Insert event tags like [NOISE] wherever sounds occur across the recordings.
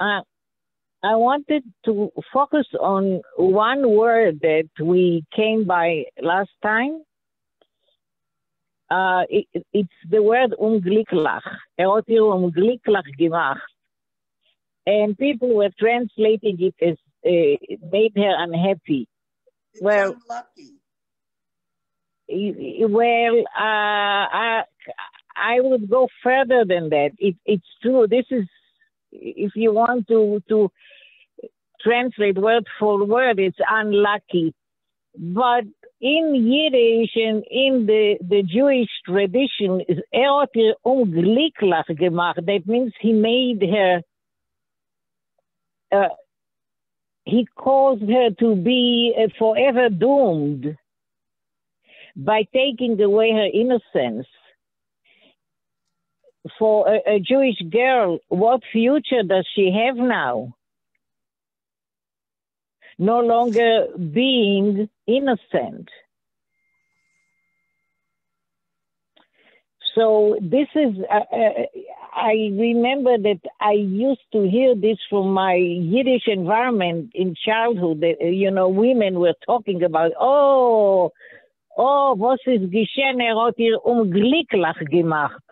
Uh, I wanted to focus on one word that we came by last time. Uh, it, it's the word unglücklich. Er hat ihr gemacht. And people were translating it as uh, made her unhappy. It's Well- unlucky. Well, uh, I, I would go further than that. It, it's true. This is, if you want to, to translate word for word, it's unlucky. But in Yiddish and in the, the Jewish tradition, er. That means he made her, uh, he caused her to be uh, forever doomed by taking away her innocence. For a, a Jewish girl, what future does she have now? No longer being innocent. So this is, uh, uh, I remember that I used to hear this from my Yiddish environment in childhood. That, uh, you know, women were talking about, oh, oh, was ist geschehen? Er hat ihr unglücklich gemacht.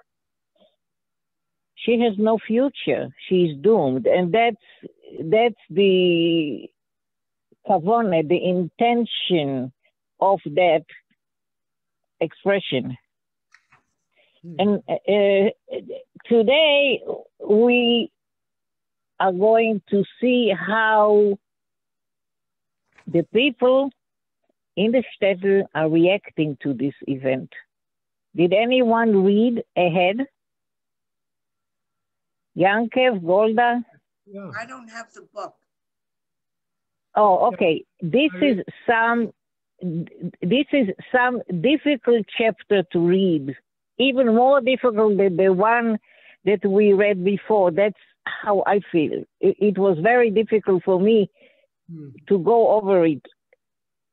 She has no future. She's doomed. And that's, that's the kavone, the intention of that expression. And uh, today we are going to see how the people in the shtetl are reacting to this event. Did anyone read ahead? Yankev, Golda? Yeah. I don't have the book. Oh, okay. This is some. This is some difficult chapter to read, even more difficult than the one that we read before. That's how I feel. It, it was very difficult for me Hmm. to go over it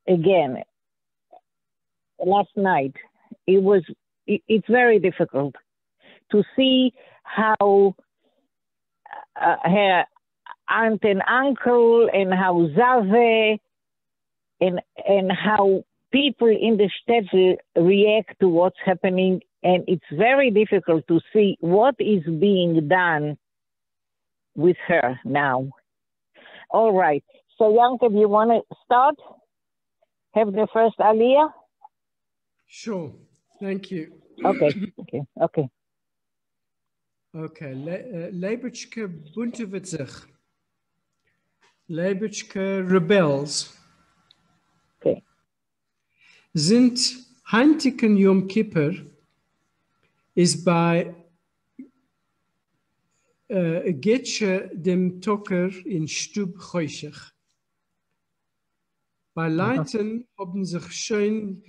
again last night. It was. It, it's very difficult to see how uh, her aunt and uncle and how Zave and and how people in the shtetl react to what's happening and it's very difficult to see what is being done with her now. All right. So Yankev, you want to start? Have the first aliyah? Sure. Thank you. Okay. okay. Okay. Okay. Le uh, Leibitschke Buntewitzig. Leibitschke Rebels Okay. sind heimtiken Yom Kippur ist bei äh, Getsche dem Tocker in Stub Cheuschech. Bei Leuten haben sich schon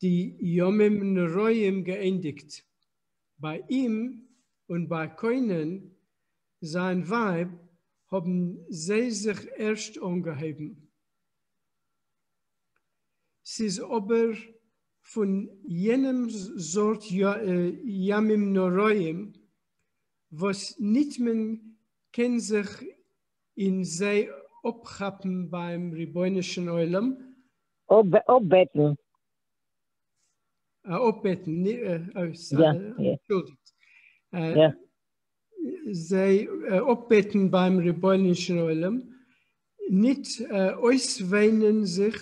die Yomim Neroyim geendigt. Bei ihm und bei Koinen, sein Weib, haben sie sich erst angeheben. Es ist aber von jenem Sort Ja- äh, Yamim Noroyim, was nicht man kann sich in sie abhappen beim Rebäunischen Eulam, Ob, obbetten. äh, abbetten, ni- äh, äh, Ja, äh, ja. entschuldigt. Sie äh, abbetten beim Rebäunischen Eulam, nicht äh, ausweinen sich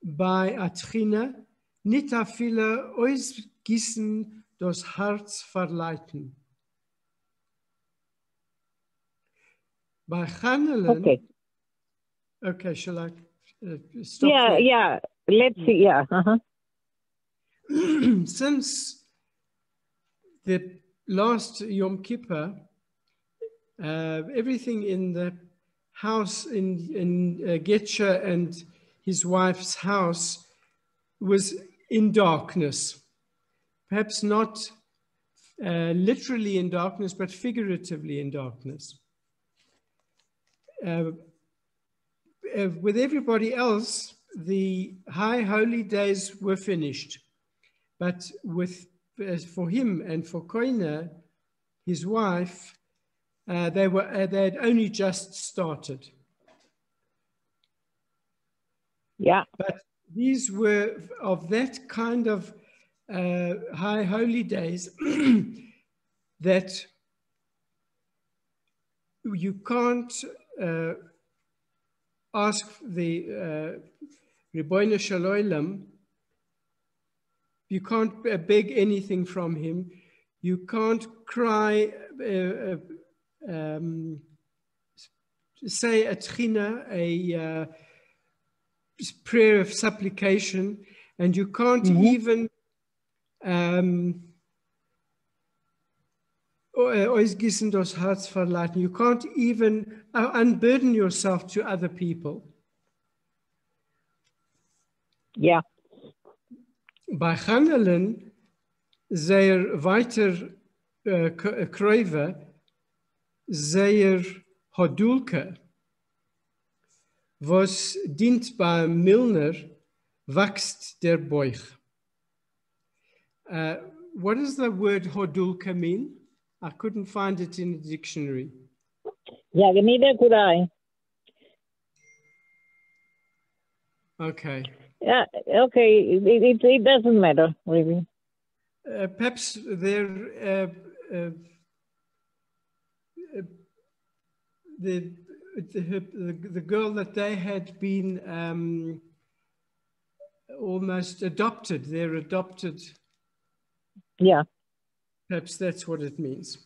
bei Atrina, nicht a viele ausgießen das Herz verleiten. Bei Chanelen, Okay. okay, shall I uh, stop Yeah, there? yeah. Let's see. Yeah. Uh-huh. since the last Yom Kippur, uh, everything in the house in, in uh, Getcha and his wife's house was in darkness. Perhaps not uh, literally in darkness, but figuratively in darkness. Uh, uh, with everybody else, the high holy days were finished. But with, as for him and for Koina, his wife, Uh, they were uh, they had only just started. Yeah. But these were of that kind of uh, high holy days [CLEARS THROAT] that you can't uh, ask the uh, Shalom, you can't beg anything from him, you can't cry, uh, uh um, say a trina, a uh, prayer of supplication, and you can't mm -hmm. even um, das Herz verleiten. You can't even uh, unburden yourself to other people. Ja. Bij handelen zeer weiter uh, kruiven, zeer hodulke, was dient bij Milner, wächst der Beuch. Uh, what does the word hodulka mean? I couldn't find it in the dictionary. Yeah, neither could I. Okay. Yeah, okay. It, it, it doesn't matter, really. Uh, perhaps there, uh, uh, the, the, the girl that they had been um, almost adopted, they're adopted. Yeah. Perhaps that's what it means.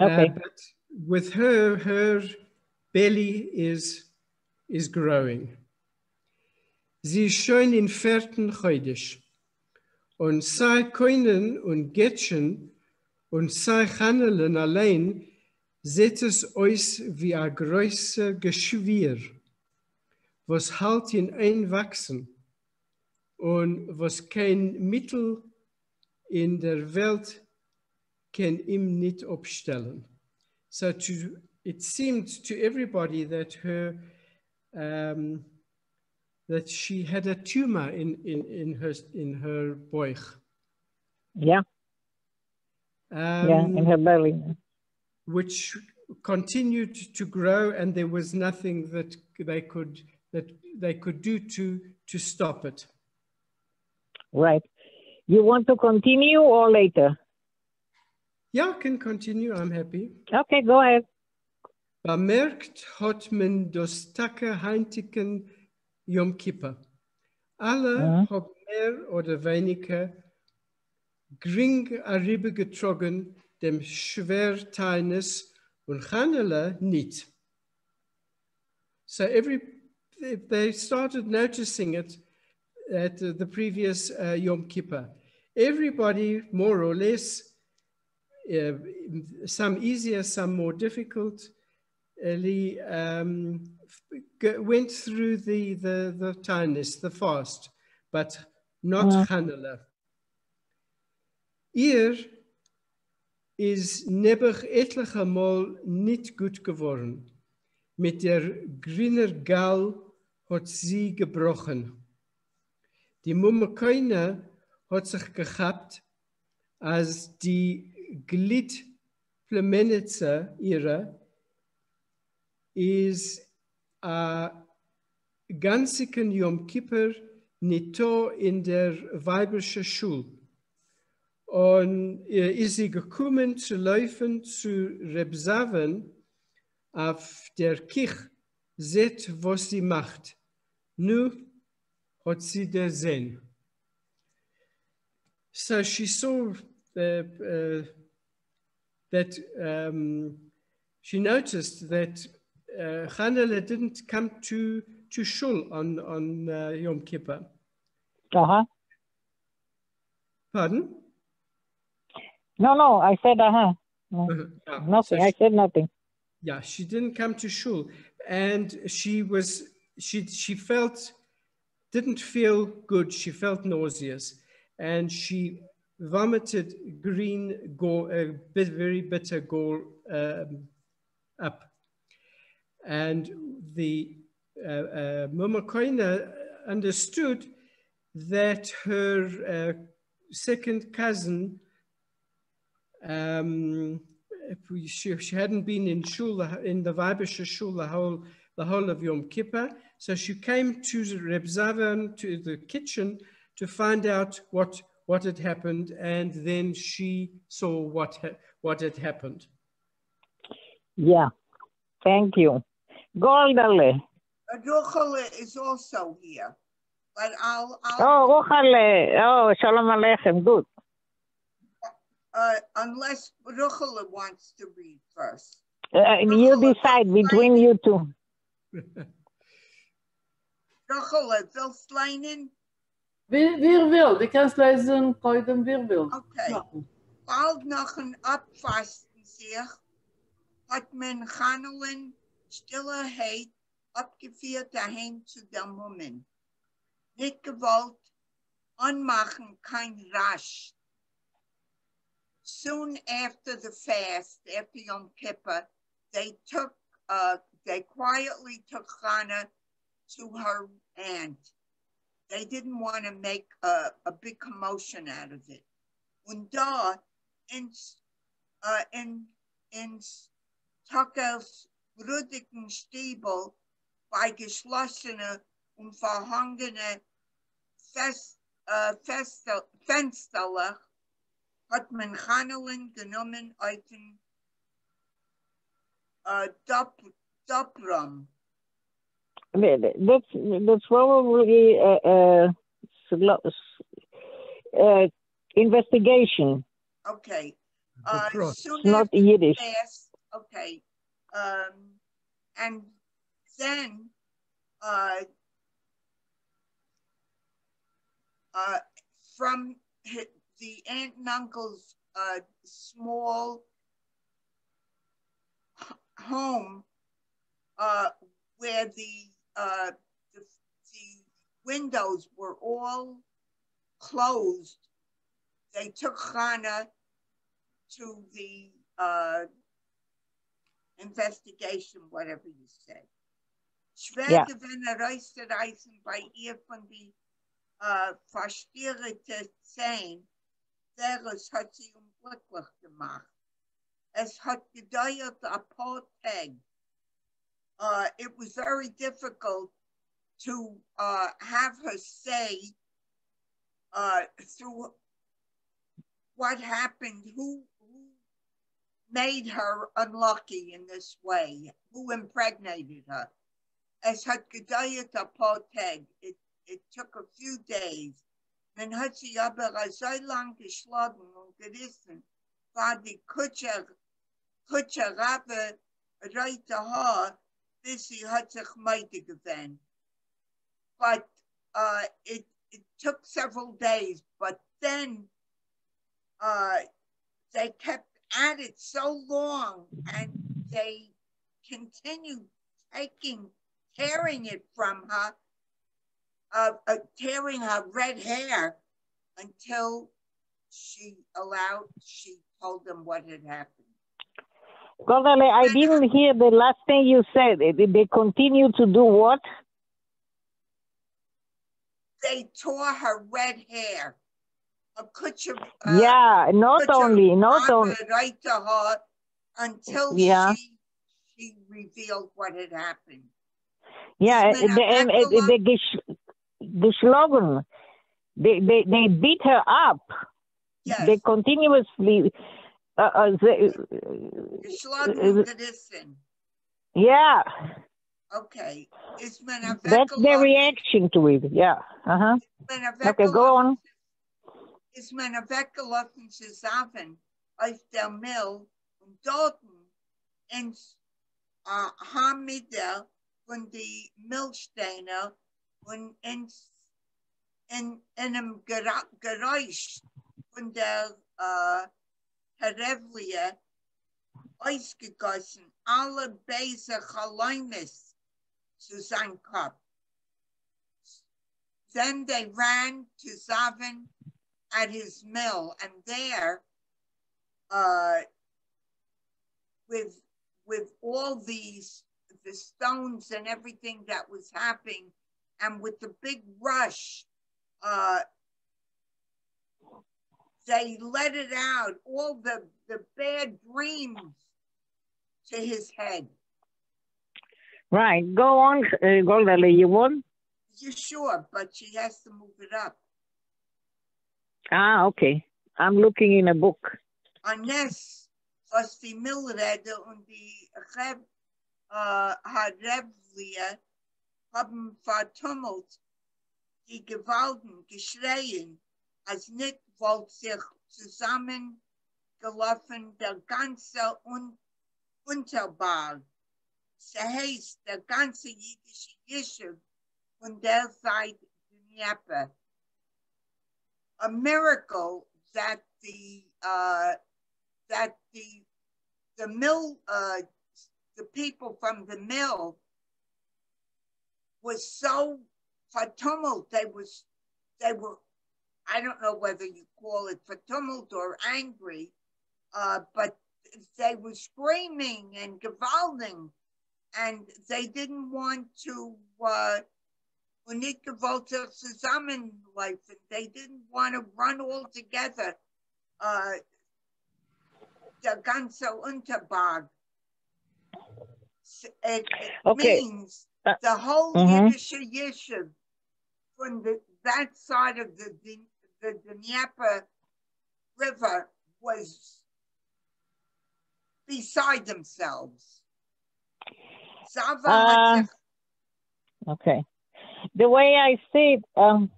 Okay. Uh, but with her, her belly is, is growing. Sie schon in vierten Chodesh. Und sei Koinen und Getchen und sei Hanelen allein, seht es euch wie ein größer Geschwür, was halt in ein wachsen und was kein Mittel in der Welt kann ihm nicht abstellen. So to, it seemed to everybody that her um, that she had a tumor in, in, in her in her bauch. Yeah. Um, yeah, in her belly. Which continued to grow, and there was nothing that they could that they could do to to stop it. Right. You want to continue or later? Yeah, can continue. I'm happy. Okay, go ahead. Bemerkt hat man das Tage heintigen Yom Kippur. Alle ja. mehr oder weniger gering getrogen dem Schwerteines und Chanele nicht. So every, if they started noticing it at the previous uh, Yom Kippur. Everybody, more or less, uh, some easier, some more difficult, um, went through the, the, the tanis, the fast, but not yeah. Hanala. Ihr is nebig etliche Mal nicht gut geworden. Mit der grüner Gal hat sie gebrochen. Die Mummekeine hat sich gehabt, als die Glied Plemenitzer ihrer is a ganzigen Yom Kippur nito in der weibische Schule. Und ist sie gekommen zu laufen zu Rebsaven auf der Kich, seht, was sie macht. Nu hat sie der Sinn. So she saw the, uh, that um, she noticed that uh, Hanele didn't come to, to Shul on, on uh, Yom Kippur. Uh-huh. Pardon? No, no, I said uh-huh. No, uh-huh. Yeah. Nothing, so I said nothing. Yeah, she didn't come to Shul. And she was, she, she felt, didn't feel good. She felt nauseous. And she vomited green, gall, uh, bit, very bitter gall um, up. And the uh, uh, Momokoina understood that her uh, second cousin um, she, she hadn't been in shul, in the Weibische shul the whole, the whole of Yom Kippur. So she came to Reb Zavan, to the kitchen, to find out what, what had happened. And then she saw what, ha what had happened. Yeah, thank you. Goldale. Ruchele is also here, but I'll. I'll oh, Ruchele. Oh, Shalom Aleichem. Good. Uh, unless Ruchele wants to read first. Uh, you decide between you two. Ruchele, wil Sleinen? Wie, wie wil, die kan lezen, koiden wie wil. Oké. Okay. Bald nog een opvasten zich, hat men Chanelen Stillerheit abgeführt daheim zu der Mummen. Nicht gewollt, anmachen kein Rasch. Soon after the fast, after Yom Kippur, they took, uh, they quietly took Hannah to her aunt. They didn't want to make a, a big commotion out of it. Und in, uh, in, in Tucker's brüdigen Stiebel bei geschlossenen und verhangenen Fest, äh, Fensterlach hat man Chanelin genommen auf den äh, Dop, Dopram. That's, that's probably a, a, a investigation. Okay. Uh, not Yiddish. Fast, okay. Um, and then uh, uh, from the aunt and uncle's uh, small home uh, where the, uh, the, the windows were all closed. They took Hannah to the uh, investigation, whatever you say. Schwer ja. gewinnen Reisterreisen bei ihr von die äh, verstierte Zehn, deres hat sie unglücklich gemacht. Es hat gedauert ein paar Tage. Uh, it was very difficult to uh, have her say uh, through what happened, who made her unlucky in this way, who impregnated her. As hat gedauert a Poteg, it, it took a few days. Man hat sie aber so lang geschlagen und gerissen, war die Kutscher, Kutscher Rabbe reite Haar, bis sie hat sich meide gewinnt. But uh, it, it took several days, but then uh, they kept at it so long and they continued taking, tearing it from her, uh, uh, tearing her red hair until she allowed, she told them what had happened. Godale, I didn't hear the last thing you said. Did they continue to do what? They tore her red hair Uh, yeah, not only, not only. Right to her until yeah. she, she revealed what had happened. Yeah, the, the, the, the slogan, they, they, they beat her up. Yes. They continuously. Uh, uh, the, uh, yeah. Okay. That's their reaction to it. Yeah. Uh huh. Okay, go on. Ist man weggelaufen zusammen auf der Mill und dort ins uh, Hamida von die Milchsteine und ins in, in einem Geräusch von der uh, Herevlie ausgegossen, alle Beise Chaleimes zu sein Kopf. Then they ran to Zavin at his mill, and there, uh, with with all these the stones and everything that was happening, and with the big rush, uh, they let it out, all the, the bad dreams to his head. Right. Go on, uh, Golda, you want? You sure, but she has to move it up. Ah, okay. I'm looking in a book. Annes, was die Milrede und die Rev, äh, Harevlie haben vertummelt die Gewalten, Geschreien, als nicht wollte sich zusammengelaufen der ganze Un Unterbau. Das heißt, der ganze jüdische Yeshiv von der Seite Dnieper. A miracle that the uh, that the the mill uh, the people from the mill was so for tumult they was they were I don't know whether you call it for tumult or angry, uh, but they were screaming and gewalding, and they didn't want to uh, nicht gewollt zusammenlaufen. They didn't want to run all together. Uh, der ganze Unterberg. It, it Okay. means the whole Mhm. Yiddish Yishuv from the, that side of the, the, the Dnieper River was beside themselves. Uh, Okay. The way I see it, um,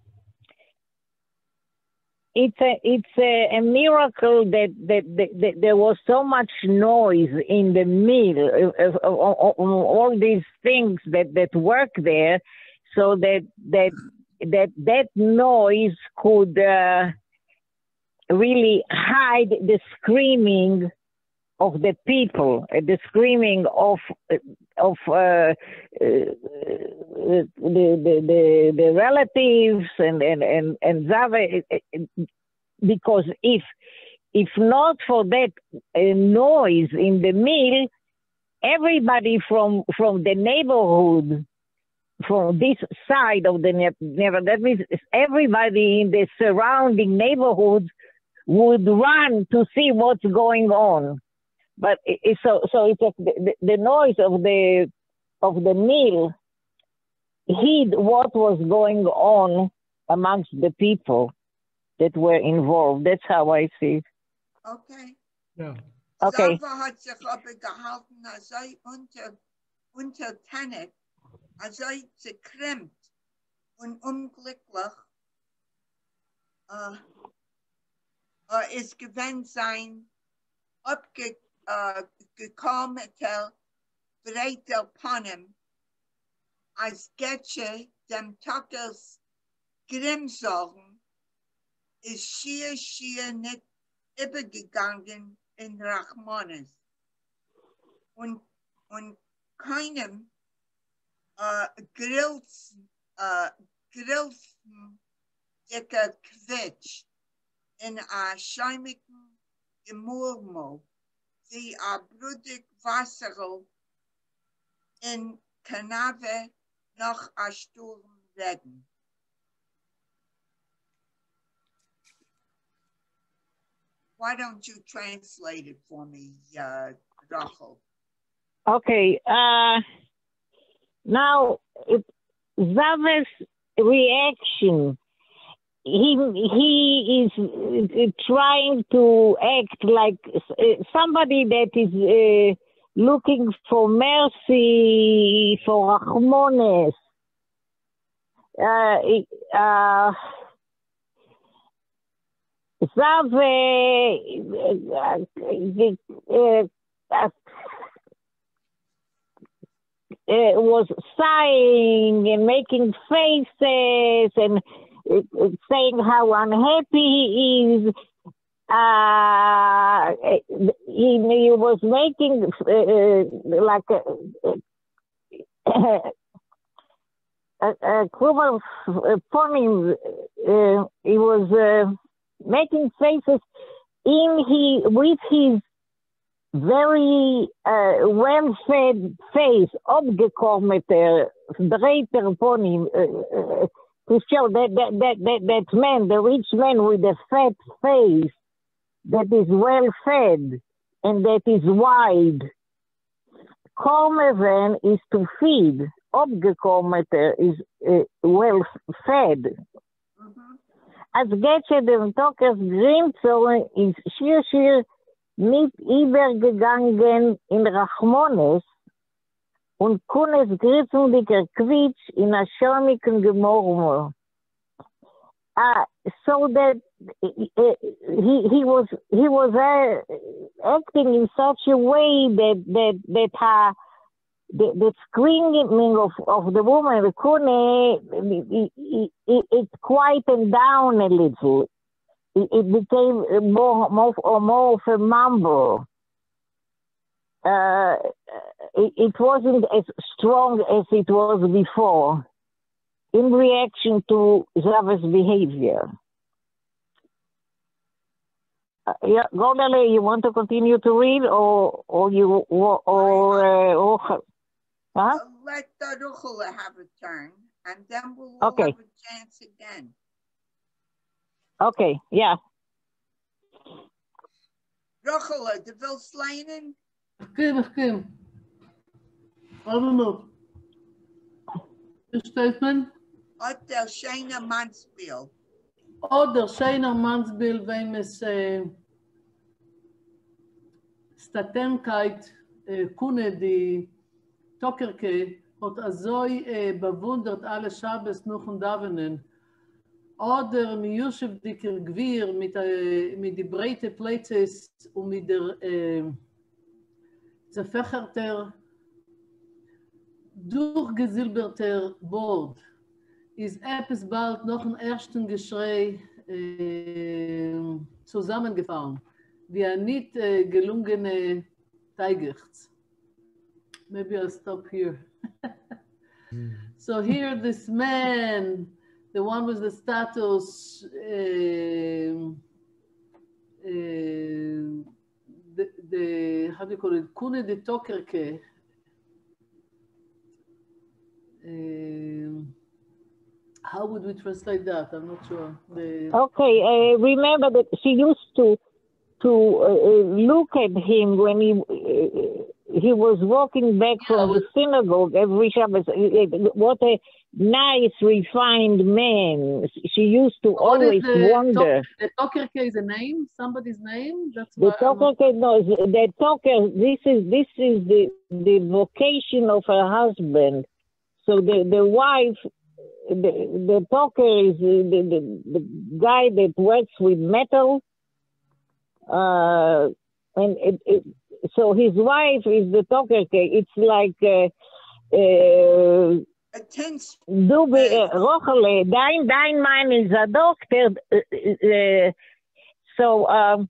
it's a it's a, a miracle that, that, that, that there was so much noise in the mill, uh, uh, uh, uh, all these things that, that work there, so that that that that noise could uh, really hide the screaming of the people, uh, the screaming of of uh, uh, the, the, the, the relatives and, and, and, and Zava, uh, uh, because if, if not for that uh, noise in the mill, everybody from, from the neighborhood, from this side of the neighborhood, that means everybody in the surrounding neighborhoods would run to see what's going on but it, it- so so it's like the, the- the noise of the of the mill hid what was going on amongst the people that were involved. That's how I see it. okay. Yeah. Okay. Zava hat sich aber gehalten, als sei unter, unter Tenet, sei zerkremmt und unglücklich, äh, äh, ist gewinnt sein, abge, äh, gekommener breiter Panem, als Getsche dem Tackels Grimmsorgen, ist schier, schier nicht übergegangen in Rachmanis. Und, und keinem äh, grillten, äh, grillten dicker Quetsch in a scheimigen Gemurmel, a Wasserl in Kanave noch werden. Why don't you translate it for me, uh, Rachel? Okay. Uh, now it, Zava's reaction. He he is uh, trying to act like uh, somebody that is uh, looking for mercy, for uh, uh, uh, uh, was sighing and making faces and uh, uh, saying how unhappy he is. Uh, he, he was making uh, uh, like a, a, of funny. Uh, he was uh, making faces in he with his very uh, well-fed face, abgekommete, breiter Pony, uh, uh, to show that that, that, that, that man, the rich man with the fat face, that is well fed and that is wide. Kormeven is to feed. Opgekommete is uh, well fed. Mhm. Als Getsche dem Tokers Grimzone ist schier schier nicht übergegangen in Rachmones und Kunes gritzendiger Quitsch in a schäumigen Gemurmel. Uh, so that he he was he was uh, acting in such a way that that that uh, the, the screaming of, of the woman, the Kune, it, it, it, quietened down a little. It, it became more, more, or more of a mumble. Uh, it, it wasn't as strong as it was before in reaction to Zava's behavior. Uh, yeah, Gondale, you want to continue to read, or or you or or, uh, or huh? Uh, Let the Ruchula have a turn, and then we'll Okay. have a chance again. Okay, yeah. Ruchula, de wil Slainen? Kim, Kim. Allemaal. Statement. От der Shana Mansfield. Oder scheiner Mannsbild, wenn es äh, Statenkeit äh, kunne die Tokerke hat azoi äh, bewundert alle Schabes noch und Davenen. Oder mi Yosef dicker Gwir mit, äh, mit die breite Plätze und mit der äh, zerfächerter durchgesilberter Bord. ist etwas bald noch im ersten Geschrei äh, zusammengefallen, wie ein nicht äh, gelungene Teigerz. Maybe I'll stop here. [LAUGHS] so here this man, the one with the status, um, uh, the, how do you call it, Kune de Tokerke, um, how would we translate that? I'm not sure. The, Okay, uh, remember that she used to to uh, uh, look at him when he uh, he was walking back from the synagogue every Shabbos. Uh, uh, What a nice, refined man! She used to What always the wonder. the Tokerke is a name, somebody's name. That's The I'm- no, the talker. This is this is the the vocation of her husband. So the the wife, the the talker is the the, the, the guy that works with metal. Uh, and it, it, so his wife is the talker. It's like. Uh, uh, attends. Du be äh. äh, rochle dein dein mein is a doctor äh, so um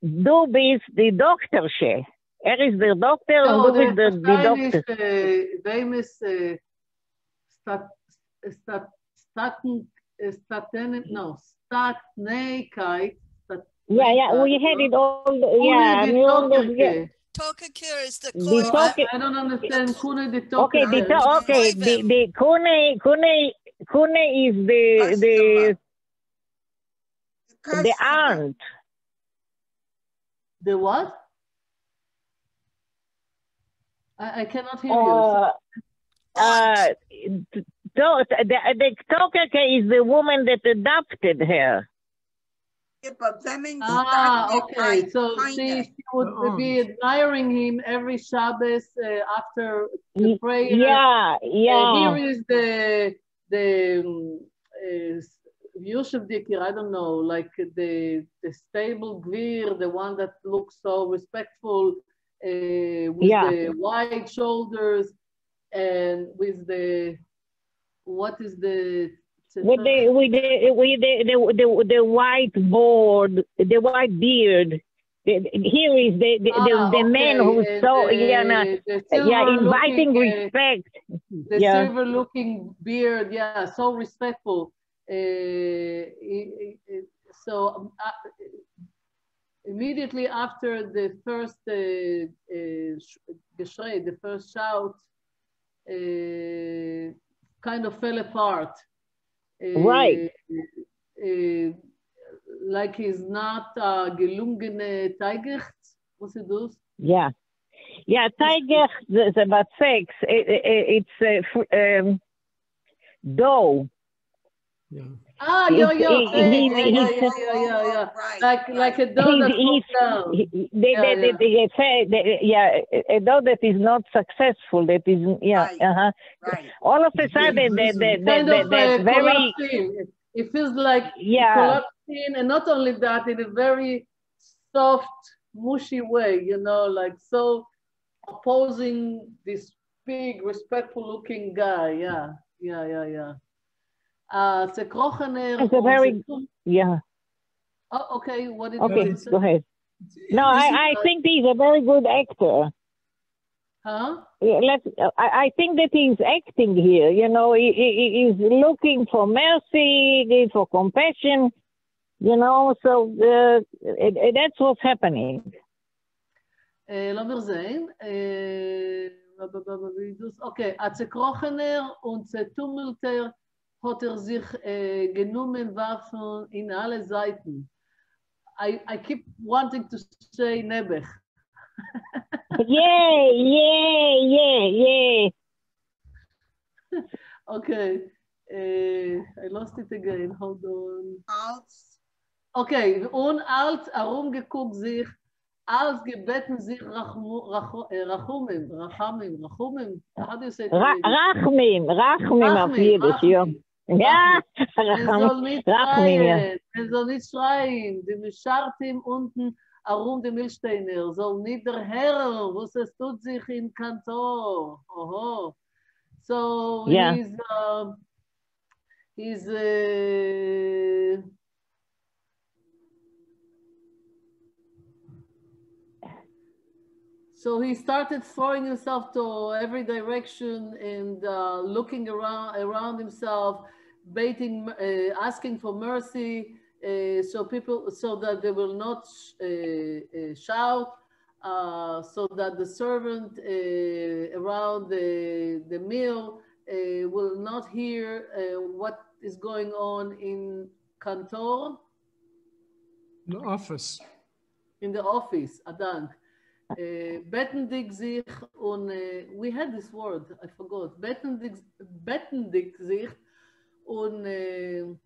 du bist die doctor she er is der dokter und du bist der die doctor dein is stat stat staten staten no stat kai ja ja we had it all yeah we all Tokakir is the Die coin. So I, I don't understand Kune de Okay, die, Tokerke. to- okay, die, die Kune, Kune, Kune is the, the, Customer. the aunt. The what? I, I cannot hear you. Uh, uh, the, the, the Tokerke is the woman that adopted her. Yeah, but women Ah, okay. So kind she, of- she would be admiring him every Shabbos uh, after the prayer. Yeah, Uh, yeah. here is the the um, uh, Yosef Dikir, I don't know, like the the stable Gvir, the one that looks so respectful, uh, with Yeah. the wide shoulders and with the what is the with the with the with the the, the, the white board, the white beard. The, here is the the, Ah, the, the man okay, who's and so the- yeah, yeah inviting looking, uh, respect. the Yeah. silver looking beard, yeah, so respectful. Uh, so uh, immediately after the first uh, uh, the first shout, uh, kind of fell apart. Right. like he's not uh, gelungene Teigecht. What's it do? Yeah. Yeah, Teigecht, the, the about sex, it, it, it's uh, um, dough. Yeah. Ah, yo, yo, he, he, yeah, yeah, yeah, right, like like a donut that's he's, they, yeah, they, yeah. They, yeah, a dog that is not successful, that is, yeah, right. uh-huh. Right. All of a sudden, the the the very... It feels like yeah. collapsing, and not only that, in a very soft, mushy way, you know, like so opposing this big, respectful-looking guy, yeah, yeah, yeah, yeah. Uh, זה קרוכנר. It's a very- yeah. Oh, okay, what did Okay, you say? go ahead. No, Is I, it- I think he's a very good actor. Huh? Yeah, Let's, I, I think that he's acting here. You know, he, he, he's looking for mercy, for compassion. You know, so uh, it, it, that's what's happening. Äh, lassen wir sehen. Äh, hat er sich äh, genommen Waffen in alle Seiten. I, I keep wanting to say Nebuch. [LAUGHS] yay, yay, yay, yay. [LAUGHS] okay. Uh, I lost it again. Hold on. Als. Okay, und als herumgeguckt sich, als gebeten sich äh, Rachumim, Rachumim, Rachumim. How do you say it? Rachumim, Rachumim auf Jiddisch, ja. [LAUGHS] Ja, schreien, er soll nicht schreien. Die Mischartim unten herum die Milchsteiner soll nicht der Herr, was es tut sich in Kantor. Oho. So Ja. he's, uh, he's, uh, So he started throwing himself to every direction and uh, looking around around himself, baiting, uh, asking for mercy, uh, so people, so that they will not uh, uh, shout, uh, so that the servant uh, around the the meal uh, will not hear uh, what is going on in Kantor, The office. in the office, Adank. Uh, bettendig sich und uh, we had this word, I forgot. Bettendig, bettendig sich und uh,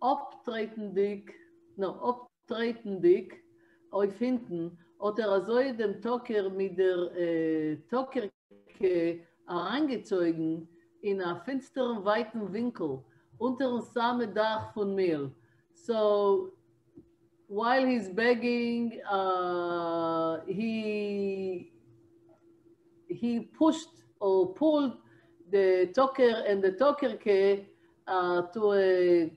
optretendig, no, optretendig euch finden oder so dem Toker mit der uh, Tokerke herangezogen in a finsteren weiten Winkel unter dem Samendach von Mehl. So while he's begging, uh, he he pushed or pulled the toker and the tokerke uh, to a,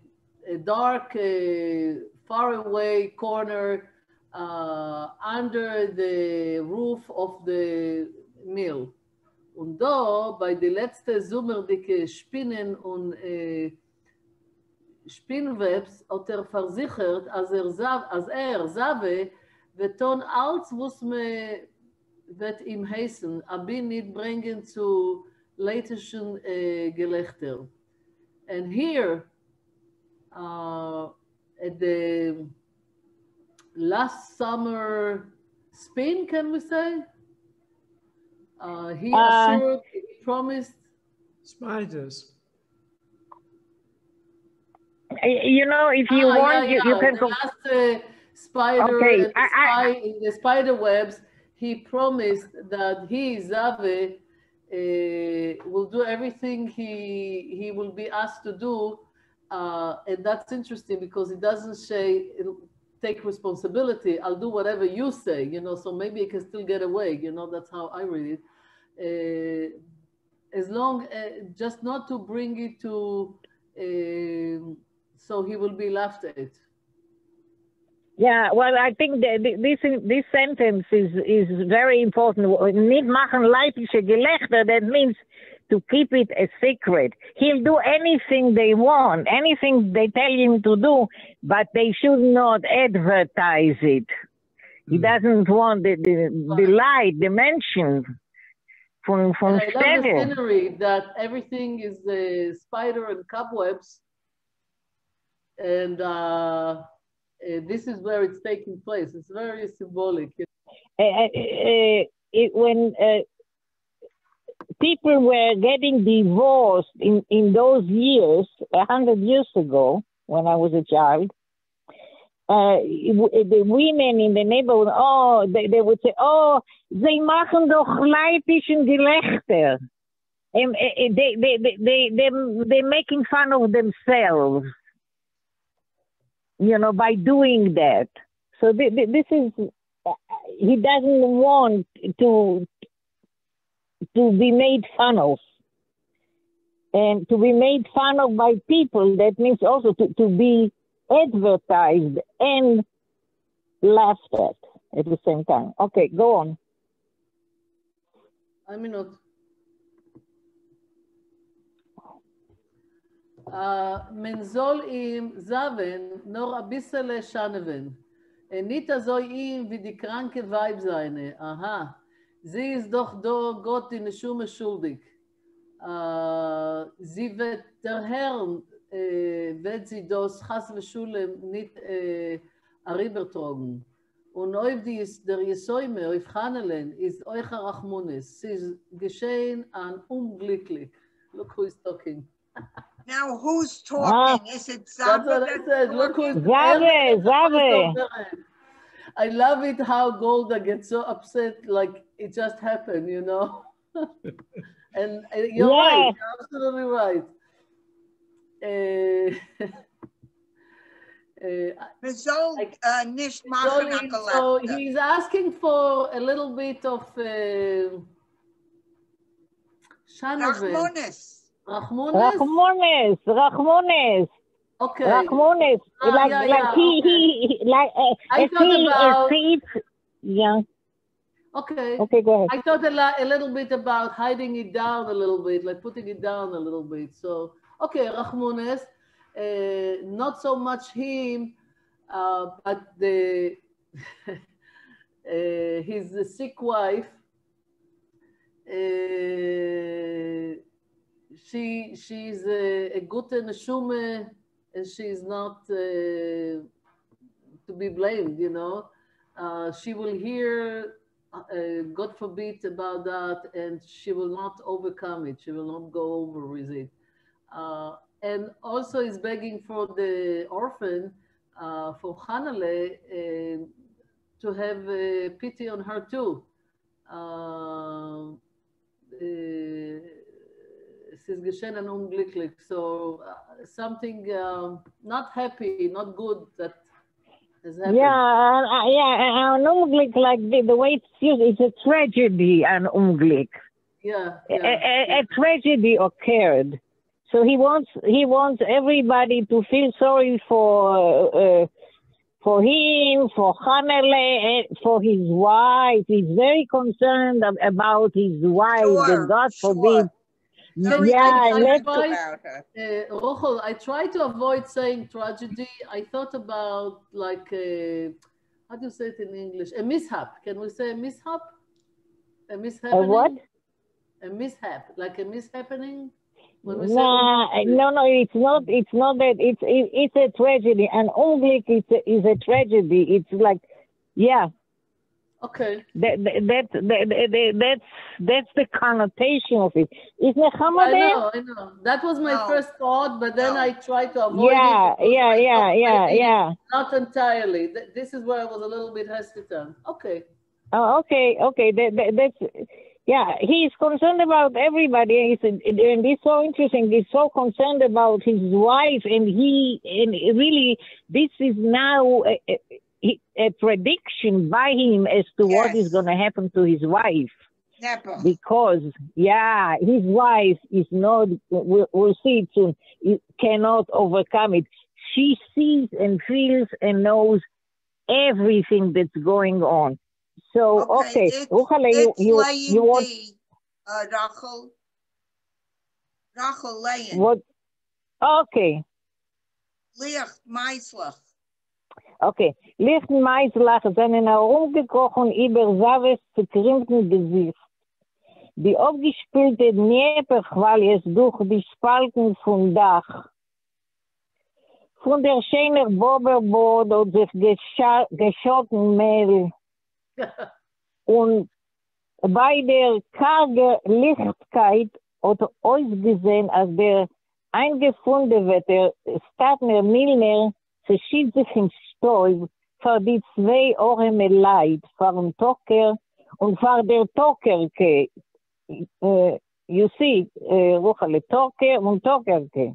a dark, uh, far away corner uh, under the roof of the mill. Und da, bei den letzten summerdicke Spinnen und Spinnwebs hat er versichert, als er, Zav, als er Zave, beton alles, was me wird ihm heißen, aber nicht bringen zu leitischen äh, Gelächter. And here, uh, at the last summer spin, can we say? Uh, he Uh, assured, he promised Spiders. Uh, You know, if you Ah, want, yeah, you, you yeah. can the go. last uh, spider Okay, the, I- I- spy, the spider webs. He promised that he Zave uh, will do everything he he will be asked to do, uh, and that's interesting because he doesn't say take responsibility. I'll do whatever you say, you know. So maybe he can still get away, you know. That's how I read it. Uh, as long uh, just not to bring it to um, so he will be laughed at. Yeah, well, I think that this this sentence is is very important. Niet machen leibliche Gelächter. That means to keep it a secret. He'll do anything they want, anything they tell him to do, but they should not advertise it. He Mm. doesn't want the, the, the light, the mention. von And I love the scenery that everything is uh, spider and cobwebs. And uh, uh, this is where it's taking place. It's very symbolic. Uh, uh, it, when people were getting divorced in, in those years, a hundred years ago, when I was a child, uh, the women in the neighborhood, oh, they, they would say, oh, they machen doch leiblichen Gelächter. They, they, they, they, they, they're making fun of themselves, you know, by doing that. So th- th- this is, uh, he doesn't want to, to be made fun of. And to be made fun of by people, that means also to, to be advertised and laughed at at the same time. Okay, go on. Ein Minut. Men soll ihm sagen, nur ein bisschen schaneven. Er nicht so ihm wie die kranke Weib seine. Aha. Sie ist doch da Gott in Schumme schuldig. Uh, sie wird der Herr, äh, wird sie das Chas Schule nicht äh, rübertragen. Und auf dies der Jesäume, auf Hanelen, ist euch Rachmunis. Sie ist geschehen an unglücklich. Look who is talking. Now, who's talking? Is it That's what I that's said. Look who's Zave, Zave. I love it how Golda gets so upset, like it just happened, you know? [LAUGHS] and uh, you're right, you're absolutely right. Uh, [LAUGHS] uh, Wir Like- nicht so, machen so he's asking for a little bit of uh, Shanavel. Rachmunis? Rachmones, Rachmones, Okay. Rachmones. Ah, like, yeah, like yeah, he, he, he, like, uh, I thought about-. Yeah, Okay. okay, go ahead. I thought a, lot, a little bit about hiding it down a little bit, like putting it down a little bit. So, okay, Rachmones, uh, not so much him, uh, but the [LAUGHS] uh, his sick wife. She she's a, a good neshume, and she's not uh, to be blamed. You know, uh, she will hear uh, God forbid about that, and she will not overcome it. She will not go over with it. Uh, and also is begging for the orphan, uh, for Hanale, uh, to have pity on her too. Uh, uh, es ist geschehen ein unglücklich. So uh, something um, not happy, not good that has happened. Yeah, uh, uh, yeah, an Unglück, like the, the way it's used, it's a tragedy, an Unglück. yeah, A, yeah. a, a tragedy occurred. So he wants he wants everybody to feel sorry for uh, for him, for Hanele, for his wife. He's very concerned about his wife. Sure, that God sure. forbid. Very yeah, I- I let's tried- about her. Uh, Rochel, I try to avoid saying tragedy. I thought about like a, how do you say it in English? A mishap. Can we say a mishap? A mishap. A what? A mishap, like a mishappening. When Nah, no, no, it's not. It's not that. It's it, it's a tragedy. An Unglück is a, is a tragedy. It's like, yeah, Okay. that that, that, that, that that's that's the connotation of it. Is Nechama I know, I know. That was my No. first thought, but then No. I tried to avoid Yeah, it. because yeah, I yeah, thought yeah, maybe yeah. Not entirely. This is where I was a little bit hesitant. Okay. Oh, okay, okay. That, that, that's yeah. He's concerned about everybody. He's, and it's so interesting. He's so concerned about his wife, and he and really this is now a, a, a prediction by him as to what is going to happen to his wife. Never. because yeah his wife is not we'll, we'll see it soon it cannot overcome it she sees and feels and knows everything that's going on so okay, it's, Ruchale, you, it's you, laying you want the, uh, Rachel. Rachel what okay Licht, Meislach. Okay, Licht Meislach seinen herumgekrochen über Saves zerkrimmten Gesicht. die aufgespielte Dnieperqual ist durch die Spalten vom Dach. Von der schönen Boberbord hat sich geschotten Mehl und bei der karge Lichtkeit hat ausgesehen, als der eingefundene Wetter, Stadtner Milner, verschiebt sich im Stoff für die zwei Ohren mit Leid, für den Tocker und für der Tockerke. Uh, you see, uh, Ruchale, Tocker und Tockerke.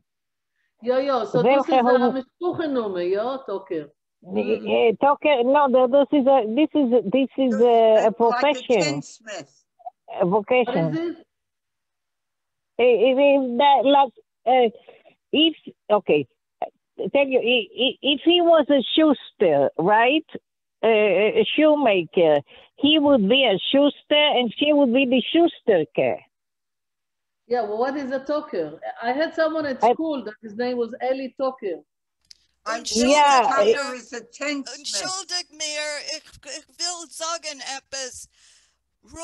Ja, ja, so Welche das ist haben- eine Sprachnummer, ja, Tocker. Uh, Tocker, no, this is a, this is, this is a, a Like a profession, tinsmith. a What vocation. is it? It is that like uh, if okay, tell you i- i- if he was a shoester, right? Uh, a shoemaker, he would be a shoester, and she would be the shoesterke. Yeah, well, what is a Tocker? I had someone at I- school that his name was Eli Tocker. I Und think Ja, ich- is a tinsmith. Entschuldigt mir, ich, ich will sagen etwas.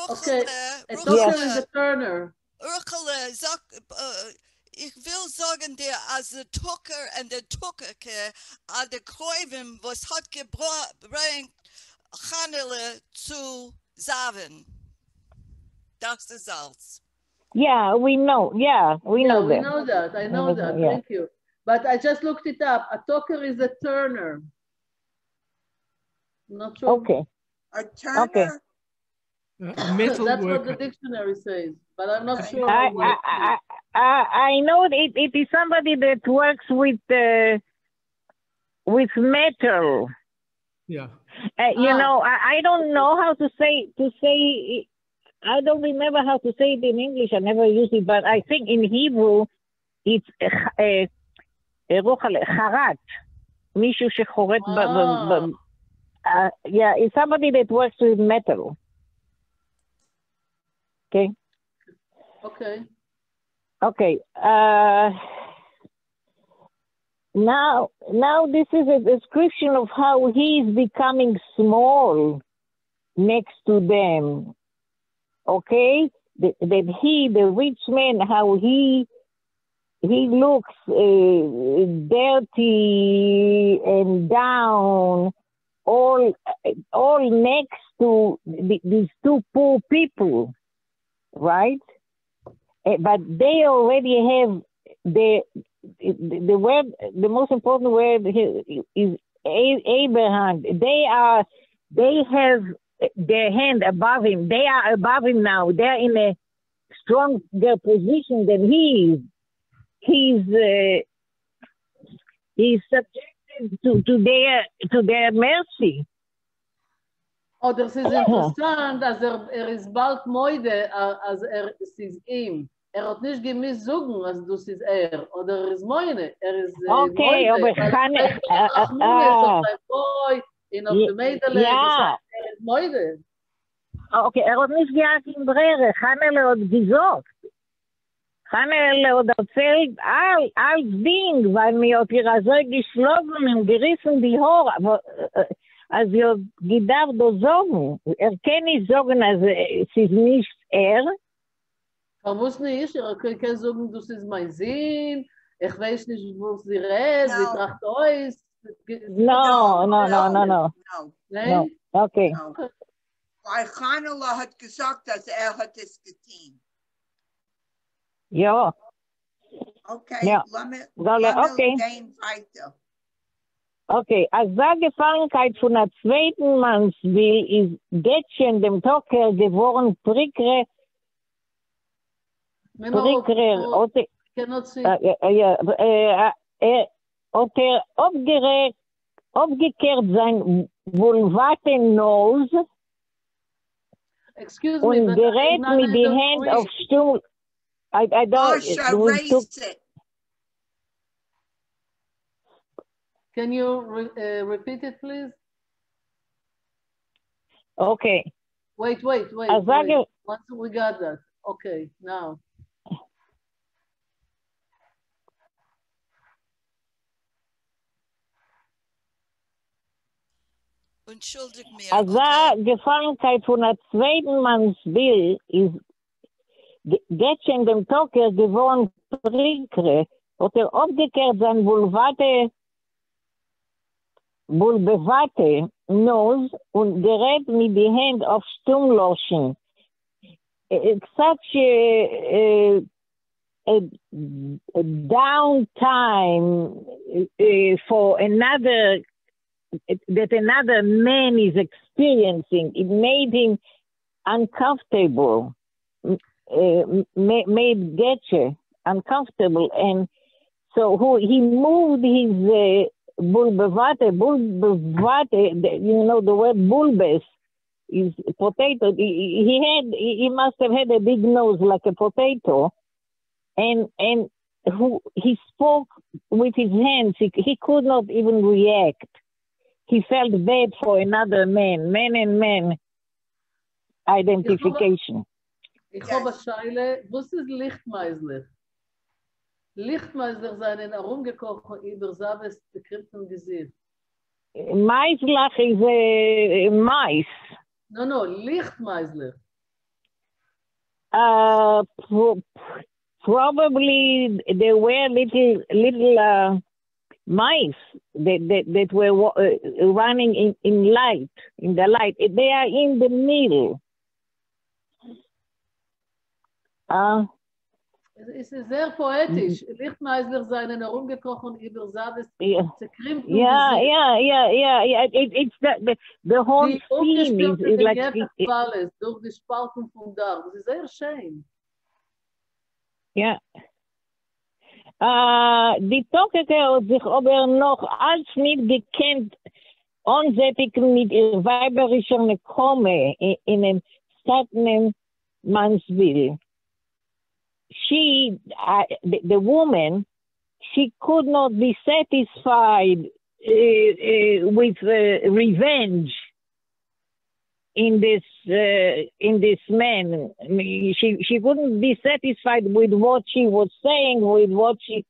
Okay, Ruchele, A Tocker is a Turner. Ruchele, sag, äh, ich will sagen dir, als der Tucker und der Tuckerke an der Kräuven, was hat gebracht, Chanele zu Saven. Das ist alles. Yeah, we know. Yeah, we yeah, know we that. know that. I know know that. that, yeah. Thank you. But I just looked it up. A Tocker is a Turner. Not sure. Okay. A turner. A metal That's what the dictionary says, but I'm not sure. I, what I, it I, I, I know it, it is somebody that works with uh, with metal. Yeah. Uh, you Ah. know, I, I don't know how to say to say. I don't remember how to say it in English. I never use it, but I think in Hebrew it's uh, רוחל, חרט. מישהו שחורט ב... ב- ב- uh, yeah, it's somebody that works with metal. Okay. Okay. Okay. Uh, now, now this is a description of how he is becoming small next to them. Okay, that, that he, the rich man, how he he looks uh, dirty and down, all all next to these two poor people, right? Eh, but they already have the the, word the most important word is Abraham. They are they have their hand above him. They are above him now. They're in a stronger position than he is. He's uh, he's subjected to, to their to their mercy. Oh, das ist interessant, als er, er ist bald moide, äh, als er es ist ihm. Er hat nicht gemiss sagen, als du es ist er. Oder er ist moine, er ist äh, Okay, moide. aber weil kann- er äh, äh, nun, er ist auf sein Boy, in auf dem Mädele, ja. er ist moide. Okay, er hat nicht gesagt in Brere. Hanele hat gesagt. Hanele hat erzählt all, all Ding, weil mir hat ihr so geschlagen und gerissen die Haare. Aber, als ihr gedacht, das sagen. Er kann nicht sagen, also, es ist nicht er. Er muss nicht, er kann sagen, du es ist mein Sinn, ich weiß nicht, wo sie redet, sie No. tracht aus. No, no, no, no, no. No? Okay. Chanela hat gesagt, dass er hat es getan. Ja, Okay, Ja. lass er- lass mir okay. weiter. Okay. Als Gefallenkeit von der zweiten Mannsbill ist Detchen dem Tocker geworden Prickre, Memo, Prickre, oh, oder cannot see. Ja, ja, ja, äh, äh, hat er aufgeregt, aufgekehrt sein Vulvatennose Excuse me, und but gerät I'm not mit in den the Händen free. auf Stuhl. I, I don't, Marsha, it was too- raise it. Can you re uh, repeat it, please? okay. Wait, wait, wait. Als wait. sage, Once we got that. Okay, now. Entschuldigt mir. als okay. Gefallenkeit von der zweiten Mannsbill ist Getschen dem Toker gewohnt Prikre, hat er aufgekehrt sein Bulwate, Bulbewate, knows und gerät mit die Hand auf Stummloschen. Such a, a, a downtime for another that another man is experiencing. It made him uncomfortable, uh, made Getche uncomfortable, and so who he moved his bulbavate, bulbavate, you know the word bulbous is potato. He, had, he must have had a big nose like a potato, and and who he spoke with his hands. He, he could not even react. He felt bad for another man, man and man identification. Ich habe eine Scheile, was ist Lichtmeisler? Lichtmeisler seien herumgekocht über Sabes bekripten Gesicht. Maislach is a mais. No, no, Lichtmeisler. Uh, pro- probably there were little little uh, mice that that, that were uh, running in, in light in the light. They are in the middle. Uh, Es ist sehr poetisch. Lichtmeisler seien herumgekocht über Sabes yeah, zerkrimpten yeah, Gesicht. yeah, yeah, yeah, yeah. It, it's the, the whole Die scene is, is like it- Walles durch die Spalten vom Dach. Das ist sehr schön. Ja. Äh, die Tokeke hat sich aber noch als nicht gekannt, unsättig mit ihr weiberischer Nekome in, in einem Stadt Mansville. She, the, the woman, she could not be satisfied uh, uh, with uh, revenge in this uh, in this man. She she couldn't be satisfied with what she was saying, with what she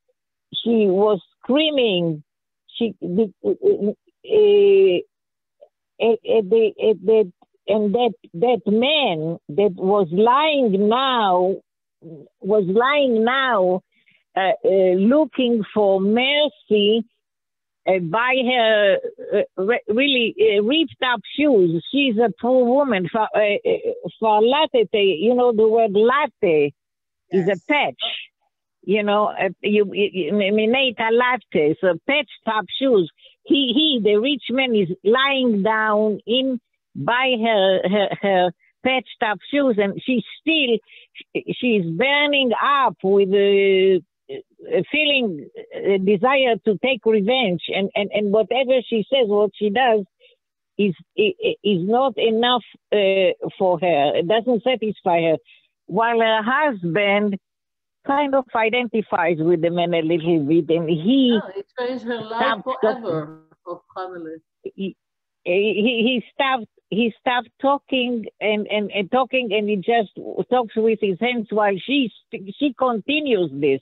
she was screaming. She the, the and that that man that was lying now was lying now uh, uh, looking for mercy uh, by her uh, re- really uh, ripped up shoes. She's a poor woman. For, uh, for latte, you know, the word latte is a patch. You know, uh, you, you, a latte, so patch top shoes. He, he, the rich man is lying down in by her, her, her patched up shoes and she's still, she's burning up with a, a feeling, a desire to take revenge and, and, and whatever she says, what she does is, is not enough uh, for her. It doesn't satisfy her. While her husband kind of identifies with the man a little bit and he, Yeah, it changed her life forever of he, he he stopped he stopped talking and, and, and talking and he just talks with his hands while she she continues this.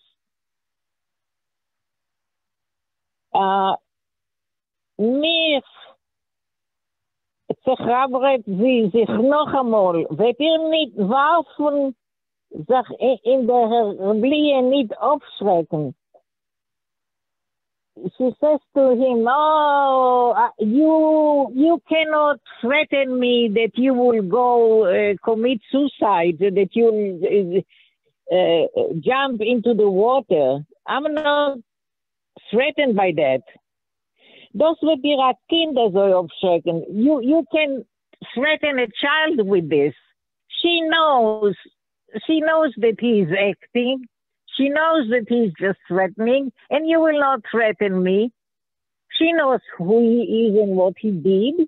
Uh, mich vergrabert sie sich noch einmal. Wird ihr nicht warfen, sich in der Blie nicht aufschrecken. She says to him, "Oh, uh, you you cannot threaten me that you will go uh, commit suicide, that you'll uh, jump into the water. I'm not threatened by that. Ihre Kinder so aufschrecken. You you can threaten a child with this. She knows she knows that he is acting. She knows that he's just threatening, and you will not threaten me. She knows who he is and what he did.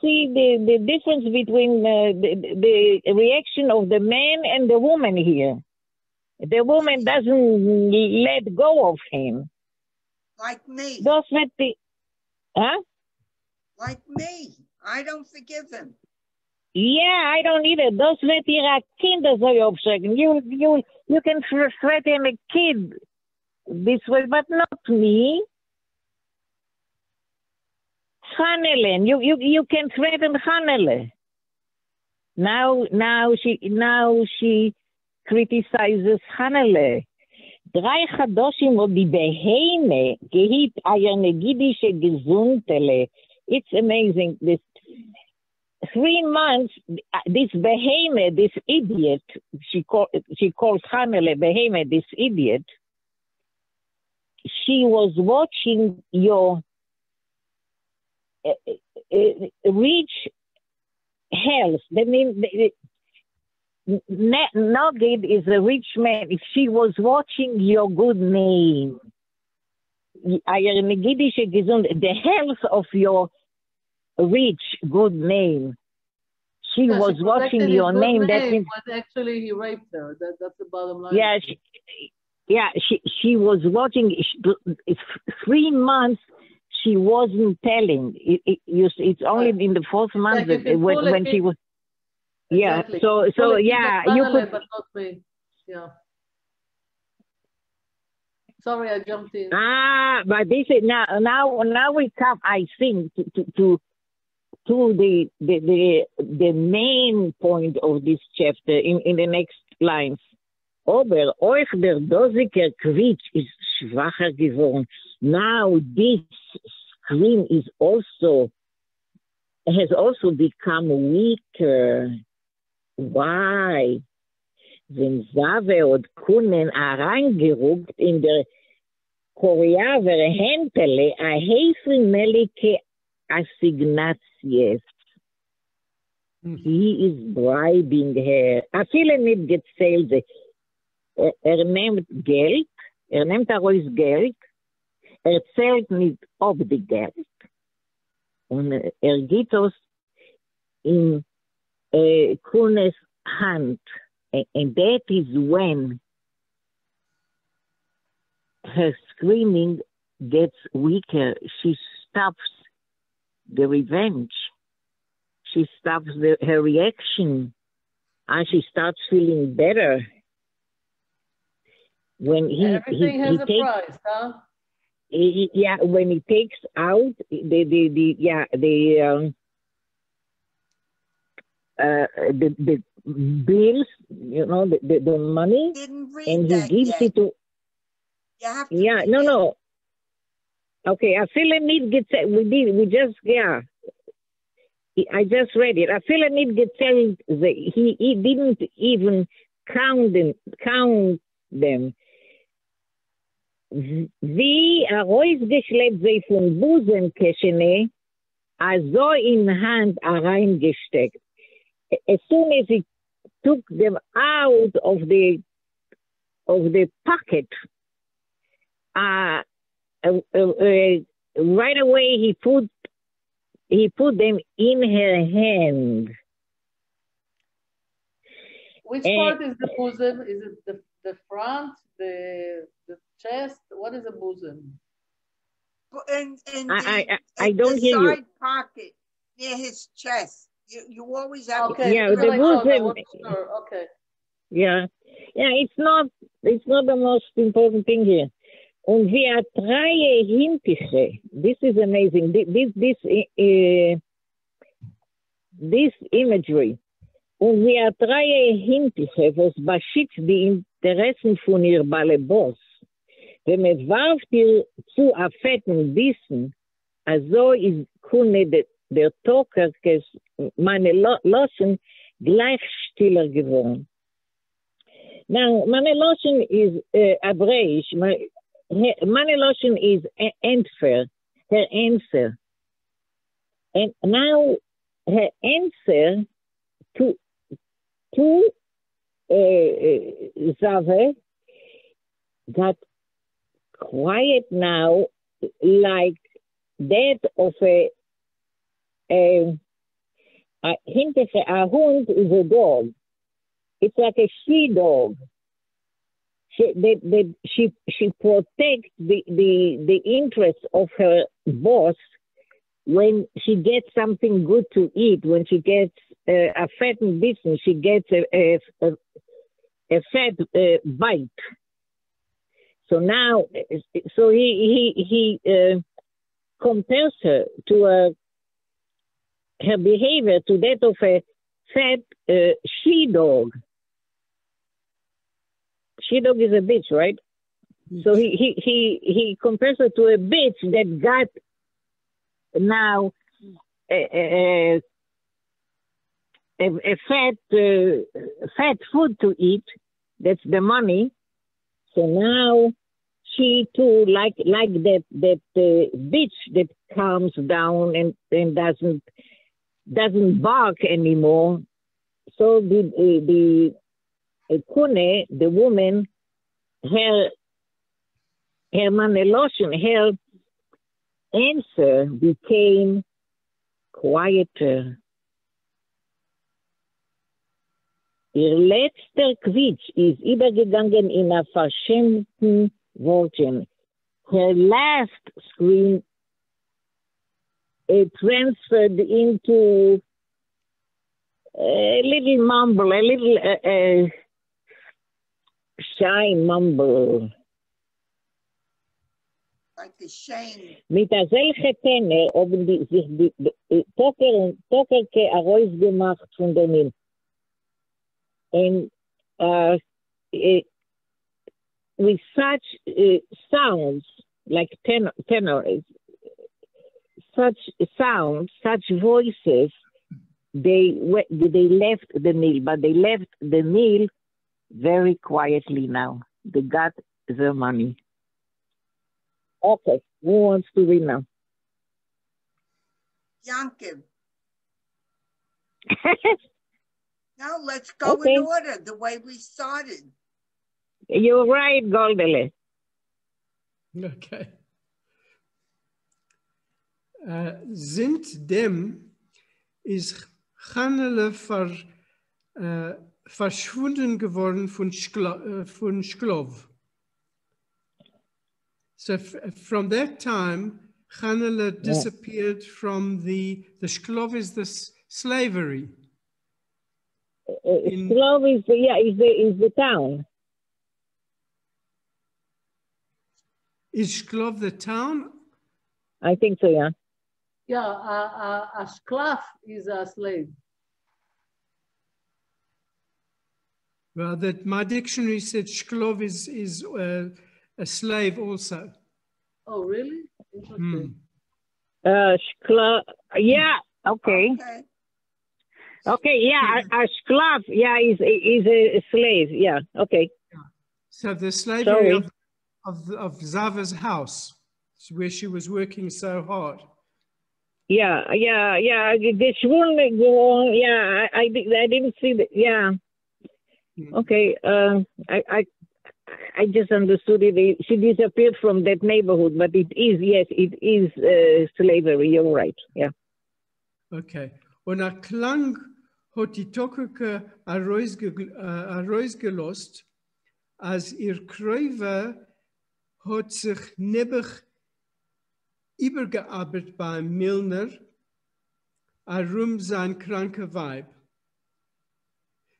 See the, the difference between uh, the, the reaction of the man and the woman here. The woman doesn't let go of him. Like me. Das wird die, huh? Like me. I don't forgive him. Yeah, I don't either. Das wird ihre Kinder so aufschrecken. You, you, you can thre- threaten a kid this way, but not me. Hanelen, you, you, you can threaten Hanele. Now, now she, now she criticizes Hanele. Drei Gesuntele. It's amazing. This three months, this Beheme, this idiot, she, call, she calls Hanele Beheme, this idiot, she was watching your uh, uh, reach health. I mean, Nugget is a rich man. If she was watching your good name, the health of your rich good name. She Yeah, was watching your name. That but actually he raped her. That, that's the bottom line. yeah, she, yeah, she she was watching. It's three months. She wasn't telling. It, it, you see, it's only in the fourth month you that, when, when she was. Yeah. Exactly. So Well, so yeah, you could. But not me. Yeah. Sorry, I jumped in. Ah, but this is now now now we come. I think to to to, to the, the the the main point of this chapter in in the next lines. Aber euch der Dosiker Quitsch ist schwacher geworden. Now this screen is also has also become weaker. Why? Wenn Save und Kunden reingeruckt in der Koreaner Händele a heißen Melike Assignaties. Mhm. He is bribing her. A viele nicht gezählt. Er, er nimmt Geld, er nimmt daraus Geld, er zählt nicht ob die Geld. Und er gibt es in äh, Kunes Hand. And, and that is when her screaming gets weaker. She stops the revenge. She stops the, her reaction and she starts feeling better. When he, Everything he, has he a takes price, huh? he- he- yeah, when he takes out the the, the yeah the um, uh, the the bills, you know, the, the, the money, Didn't read and he that gives yet. it to You have to yeah, read no, it. no. Okay, I feel a need gets we did we just yeah. I just read it. I feel a need gets he he didn't even count them count them. Wie sie von Busenkeshene, also in Hand reingesteckt. As soon as he took them out of the of the pocket, uh, uh, uh, uh, right away he put he put them in her hand. Which Eh, part is the bosom? Is it the, the front, the the chest? What is a bosom? But In, in I- the, I- I- I don't the hear you. side pocket near his chest. You, you always have Okay, Yeah, the I thought I bosom- wasn't sure. Okay. Yeah, yeah. It's not it's not the most important thing here. Und wir drei Hintiche. This is amazing. Thi- This this uh, this imagery. Und wir drei Hintiche, was beschützt die Interessen von ihr Ballerboss. Wenn man warf ihr zu a fetten Bissen, also ist kunne der, der Toker, kes meine Loschen gleich stiller geworden. Now, meine Lotion is uh, Hebräisch. My- money Lotion is answer, her answer. And now her answer to to uh, uh, Zave got quiet now, like that of a a, a a hund is a dog. It's like a she dog. She, they, they, she, she protects the, the, the interests of her boss when she gets something good to eat, when she gets uh, a fattened business, she gets a, a, a, a fat uh, bite. So now, so he, he, he uh, compares her to a, her behavior to that of a fat uh, she dog. She dog is a bitch, right? So he he he he compares her to a bitch that got now a, a, a, fat uh, fat food to eat. That's the money. So now she too like like that that uh, bitch that calms down and and doesn't doesn't bark anymore. So the the Kune, the woman, her her maneloshin, her answer became quieter. Ihr letzter Quitsch ist übergegangen in einer verschämten Worten. Her last scream it transferred into a little mumble, a little uh, uh, mumble. Like a shame. Mit derselben Penne haben die, sich die, die Tocker, Tockerke herausgemacht von dem. Und uh, it, with such uh, sounds, like tenor, tenor, such sounds, such voices, they they left the meal, but they left the meal very quietly now. They got their money. Okay, who wants to read now? Yankiv. [LAUGHS] Now let's go Okay. in order, the way we started. You're right, Goldele. Okay. Uh, äh, sind dem is Chanele ver, äh, uh, verschwunden geworden von, Schkla, äh, von Sklov. So from that time, Chanele disappeared from the, the Sklov is the slavery. Uh, In- Sklov is yeah, is the is the town. Is Sklov the town? I think so. Yeah. Yeah, a, a, a sklaf is a slave. Well, that my dictionary said Shklov is, is uh, a slave also. Oh, really? Interesting. Uh, Skla- yeah. Okay. Okay. Okay. Yeah. A, a Sklav. Yeah, is is a slave. Yeah. Okay. So the slavery Sorry. of, of, of Zava's house, where she was working so hard. Yeah. Yeah. Yeah. The Schwulen go. Yeah. I I, I didn't see that. Yeah. Hmm. Okay. Uh, I I. I just understood it. She disappeared from that neighborhood, but it is, yes, it is uh, slavery. You're right. Yeah. Okay. Und a Klang hat die Tokeke herausgelost, als ihr Kräuver hat sich nebig übergearbeitet beim Milner, herum sein kranker Weib.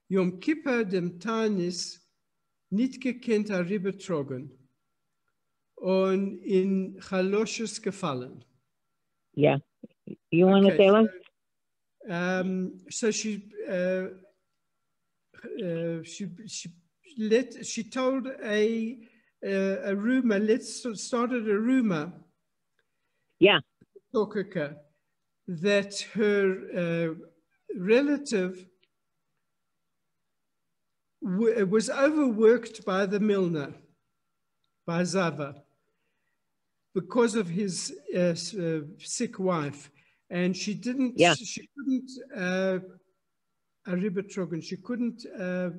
Yom Kippur dem Tanis nicht gekannt herübertrogen und in Chaloshes gefallen. Yeah. You want to tell us? so, um, so she, uh, uh, she, she let, she told a, a, a rumor, let's started a rumor, Yeah. That her uh, relative was overworked by the Milner, by Zava, because of his uh, uh, sick wife. And she didn't, Yeah. she couldn't, uh, Aribatrogan, she couldn't, uh,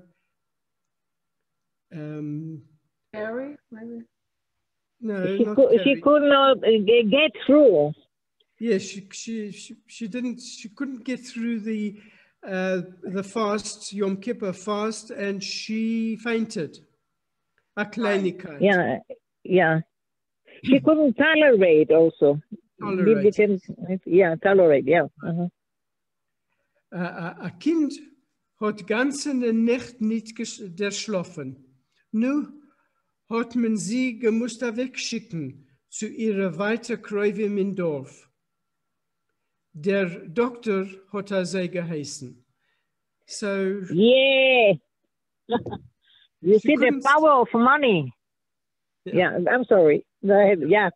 um, Harry, maybe? no, She not could, she carry. could not uh, get through. Yeah, she, she, she, she didn't, she couldn't get through the, uh, the fast, Yom Kippur fast, and she fainted. A kleinigkeit. Yeah. Yeah. She [LAUGHS] couldn't tolerate also. Tolerate. Became- yeah, tolerate. Yeah. Äh, Ein Kind hat ganze Nacht nicht ges- geschlafen. Nu hat man sie gemusst wegschicken zu ihrer Weiterkräuve im Dorf. Der Doktor hat er sie geheißen. So, Yeah. [LAUGHS] You see the power of money. Yeah. yeah, I'm sorry. Yeah.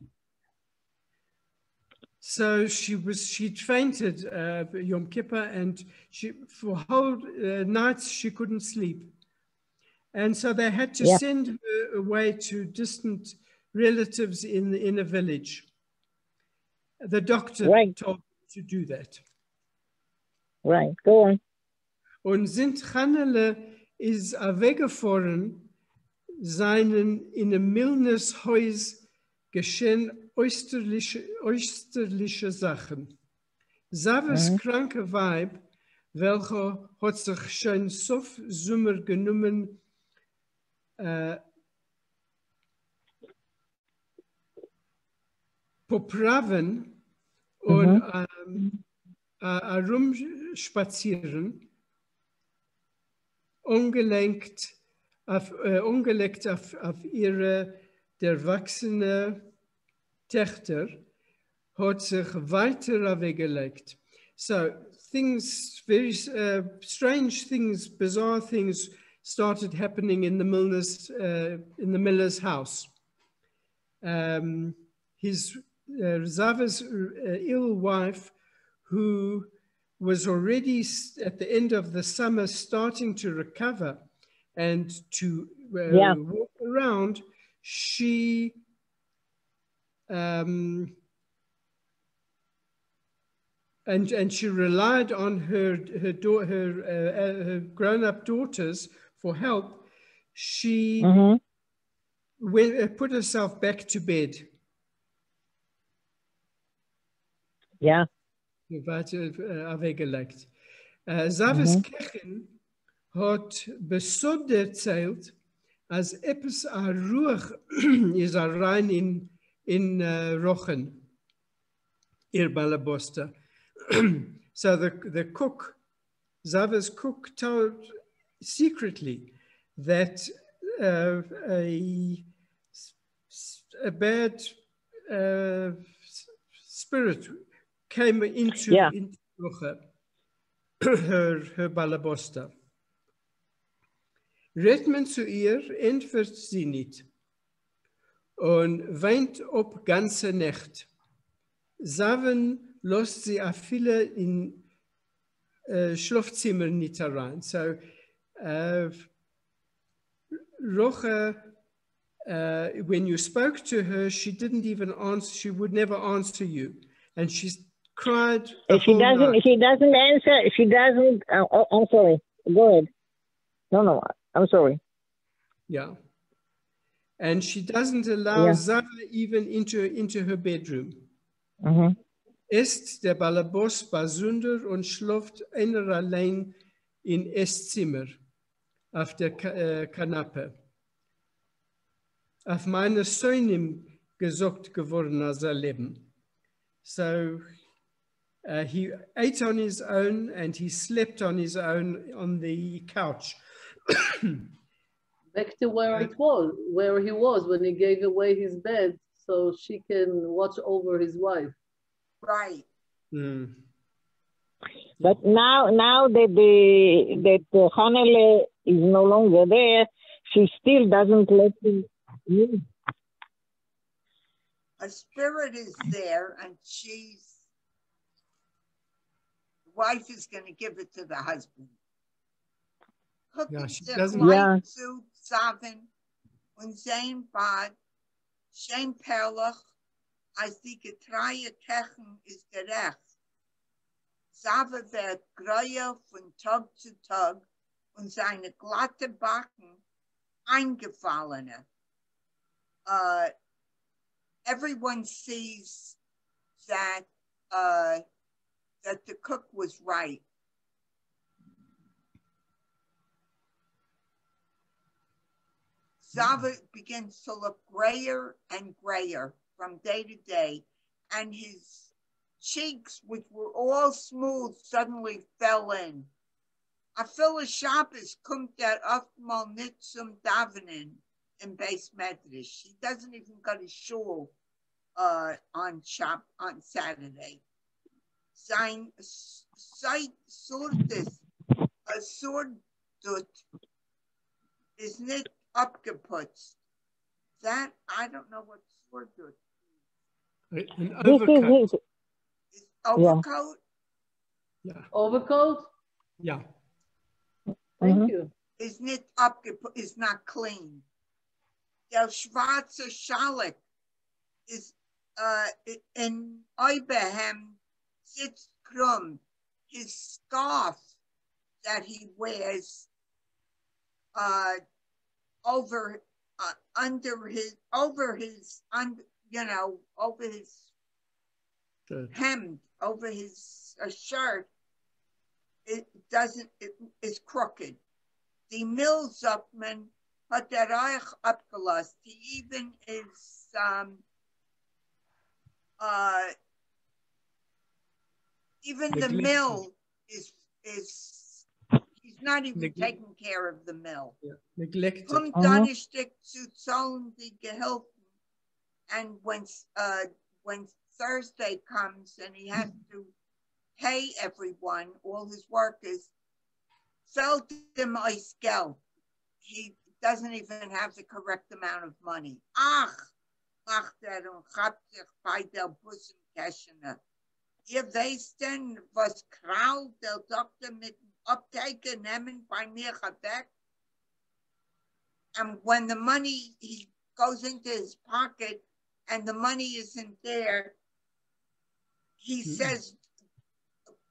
So she was she fainted uh, Yom Kippur, and she for whole uh, nights she couldn't sleep, and so they had to yeah. send her away to distant relatives in in a village. The doctor right. told to do that. Right, go on. Und sind Chanele ist weggefahren, seinen in einem Milnershäus geschehen österliche, österliche Sachen. Savas mhm. kranke Weib, welcher hat sich schon so Sommer genommen, äh, popraven und mhm. Äh, herumspazieren, ungelenkt auf, äh, ungelenkt auf, auf ihre erwachsene Töchter hat sich weiter weggelegt. So things, very uh, strange things, bizarre things started happening in the miller's, uh, in the miller's house. Um, his uh, Zava's uh, ill wife, who was already at the end of the summer starting to recover and to uh, yeah. walk around, she um, and and she relied on her her her, uh, her grown up daughters for help. She mm-hmm. went, uh, put herself back to bed. Yeah. Uh, weggelegt. Uh, Zavis mhm. Kechen hat besod erzählt, als etwas a Ruach [CLEARS THROAT] ist a rein in in uh, Rochen, Balabosta. so the, the cook, Zava's cook, told secretly that uh, a, a bad uh, spirit came into, yeah. into Roche, [CLEARS THROAT] her, her Balabosta. Redt zu ihr, entfert sie nicht und weint ob ganze Nacht. Saven lost sie a viele in uh, Schlafzimmer nicht rein. So, uh, Rocha, uh, when you spoke to her, she didn't even answer, she would never answer you. And she cried. She doesn't, night. she doesn't answer, she doesn't, uh, oh, I'm sorry, go ahead. No, no, I'm sorry. Yeah and she doesn't allow yeah. Zara even into, into her bedroom. Mhm. Ist der Balabos besonder und schläft einer allein in Esszimmer auf der Ka äh, Kanape. Auf meine Söhne gesagt geworden als er leben. So uh, he ate on his own and he slept on his own on the couch. [COUGHS] back to where it was, where he was when he gave away his bed so she can watch over his wife. Right. Mm. But now, now that the that the Hanele is no longer there, she still doesn't let him. In. A spirit is there, and she's the wife is going to give it to the husband. Ja, she doesn't. Yeah. Saven und sein Bad, Schein Perlach, als die getreue Kechen ist gerecht. Save wird größer von Tag zu Tag und seine glatte Backen eingefallener. Uh, everyone sees that uh, that the cook was right. Zava begins to look grayer and grayer from day to day, and his cheeks, which were all smooth, suddenly fell in. Afila Shabbos kommt er oftmal nicht zum Davening in Beis Medrash. She doesn't even go to shul uh, on shop on Saturday. Sein seit Surtis, a Surdut is nicht abgeputzt. That, I don't know what word good. An This is overcoat. his, Is overcoat? Yeah. Overcoat? Yeah. Thank Mhm. you. is nicht abgeputzt, is not clean. Der schwarze Schalik is uh, in Ibrahim sits krumm. His scarf that he wears uh, over uh, under his over his under you know over his Good. hemmed over his uh, shirt it doesn't it is crooked the Milzupman hat der Reich abgelast. He even is um uh even the Neglected. mill is is he's not even Neglect- taking care of the mill. Neglected. Kommt Mhm. dann nicht zu zahlen die Gehilfen and when uh when Thursday comes and he has to pay everyone, all his workers, him ice geld. He doesn't even have the correct amount of money. Ach, macht er und hat sich bei der Bussenkäschene. Ihr wisst denn, was Kraul der Doktor mit Abtake nehmen bei mir weg? And when the money, he goes into his pocket and the money isn't there, he Mm. says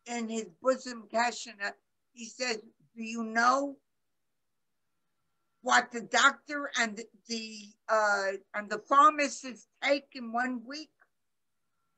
in his bosom kashana, he says, do you know what the doctor and the- the uh, and the pharmacist take in one week?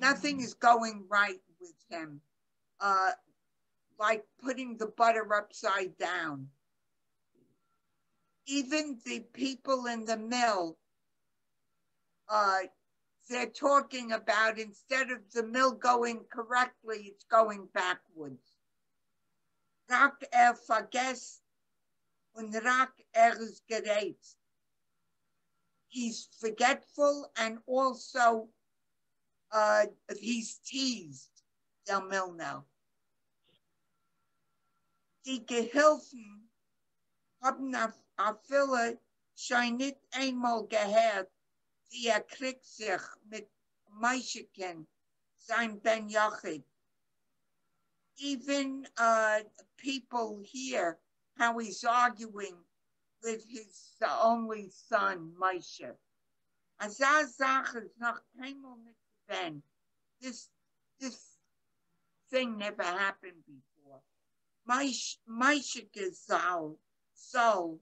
nothing is going right with him. Uh, like putting the butter upside down. Even the people in the mill, uh, they're talking about instead of the mill going correctly, it's going backwards. Rak er vergesst und rak er ist. He's forgetful and also uh, he's teased, Del Milno. Die Gehilfen haben auf, auf viele schon nicht einmal gehört, wie er kriegt sich mit Meischeken, sein Ben Yochid. Even uh, people hear how he's arguing with his only son, Moshe. As er sagt, is noch thing. This this thing never happened before. My my gezal so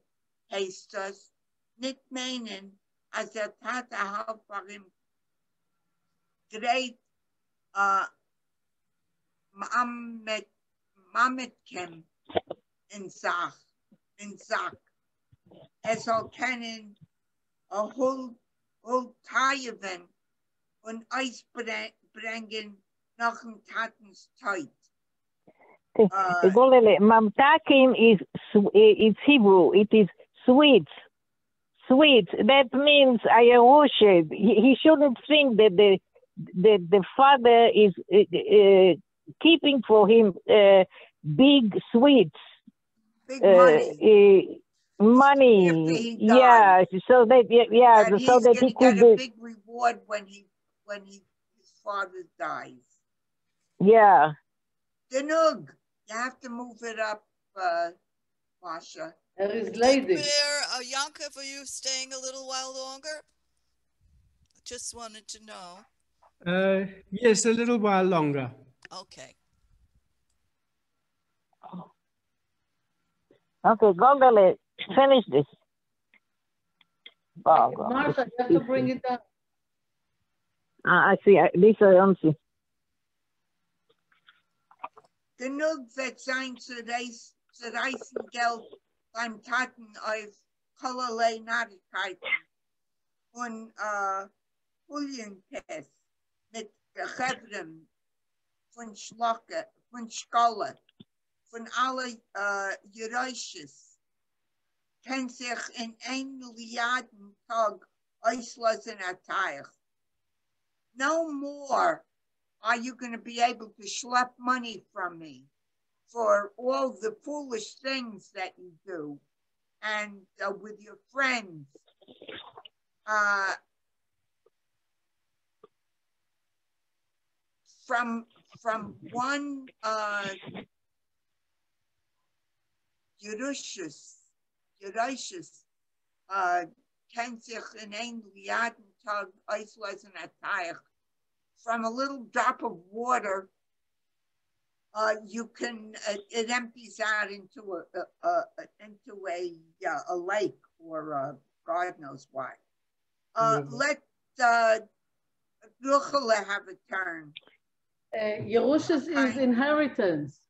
heißt das nicht meinen als a tat er hat vor ihm dreht uh, mit Mamet kem in Sach in Sach Es soll kennen a whole whole tie event und bre- bringen nach dem Tatensteut. Uh, Golele, Mamtakim is it's Hebrew. It is sweets, sweets. That means ayaroshed. He, he shouldn't think that the the the father is uh, uh, keeping for him uh, big sweets, big uh, money. money. Yeah, so that yeah, yeah so that he could get a big reward when he, when he, his father dies. yeah. Genug, you have to move it up, uh, Masha. Er is lady. Where, uh, Yankov, are you staying a little while longer? Just wanted to know. Uh, yes, a little while longer. Okay. Okay, Golele, finish this. Oh, Martha, you have to bring it down. Ah, I see. This I don't see. Genug wird sein zu, reis, zu reißen Geld beim Taten auf allerlei Narrigkeiten und äh, Hulientest mit Gehebren von Schlocke, von Scholle, von allen äh, Geräusches, kann sich in ein Milliarden Tag auslösen a Teich. No more are you going to be able to schlep money from me for all the foolish things that you do and uh, with your friends. Uh, from from one uh, Jerusalem, uh, kennt sich in ein Teich from a little drop of water, uh, you can, uh, it empties out into a, a, a into a, uh, a lake or uh, God knows what. Uh, mm-hmm. Let uh, have a turn. Uh, Yerushas is inheritance.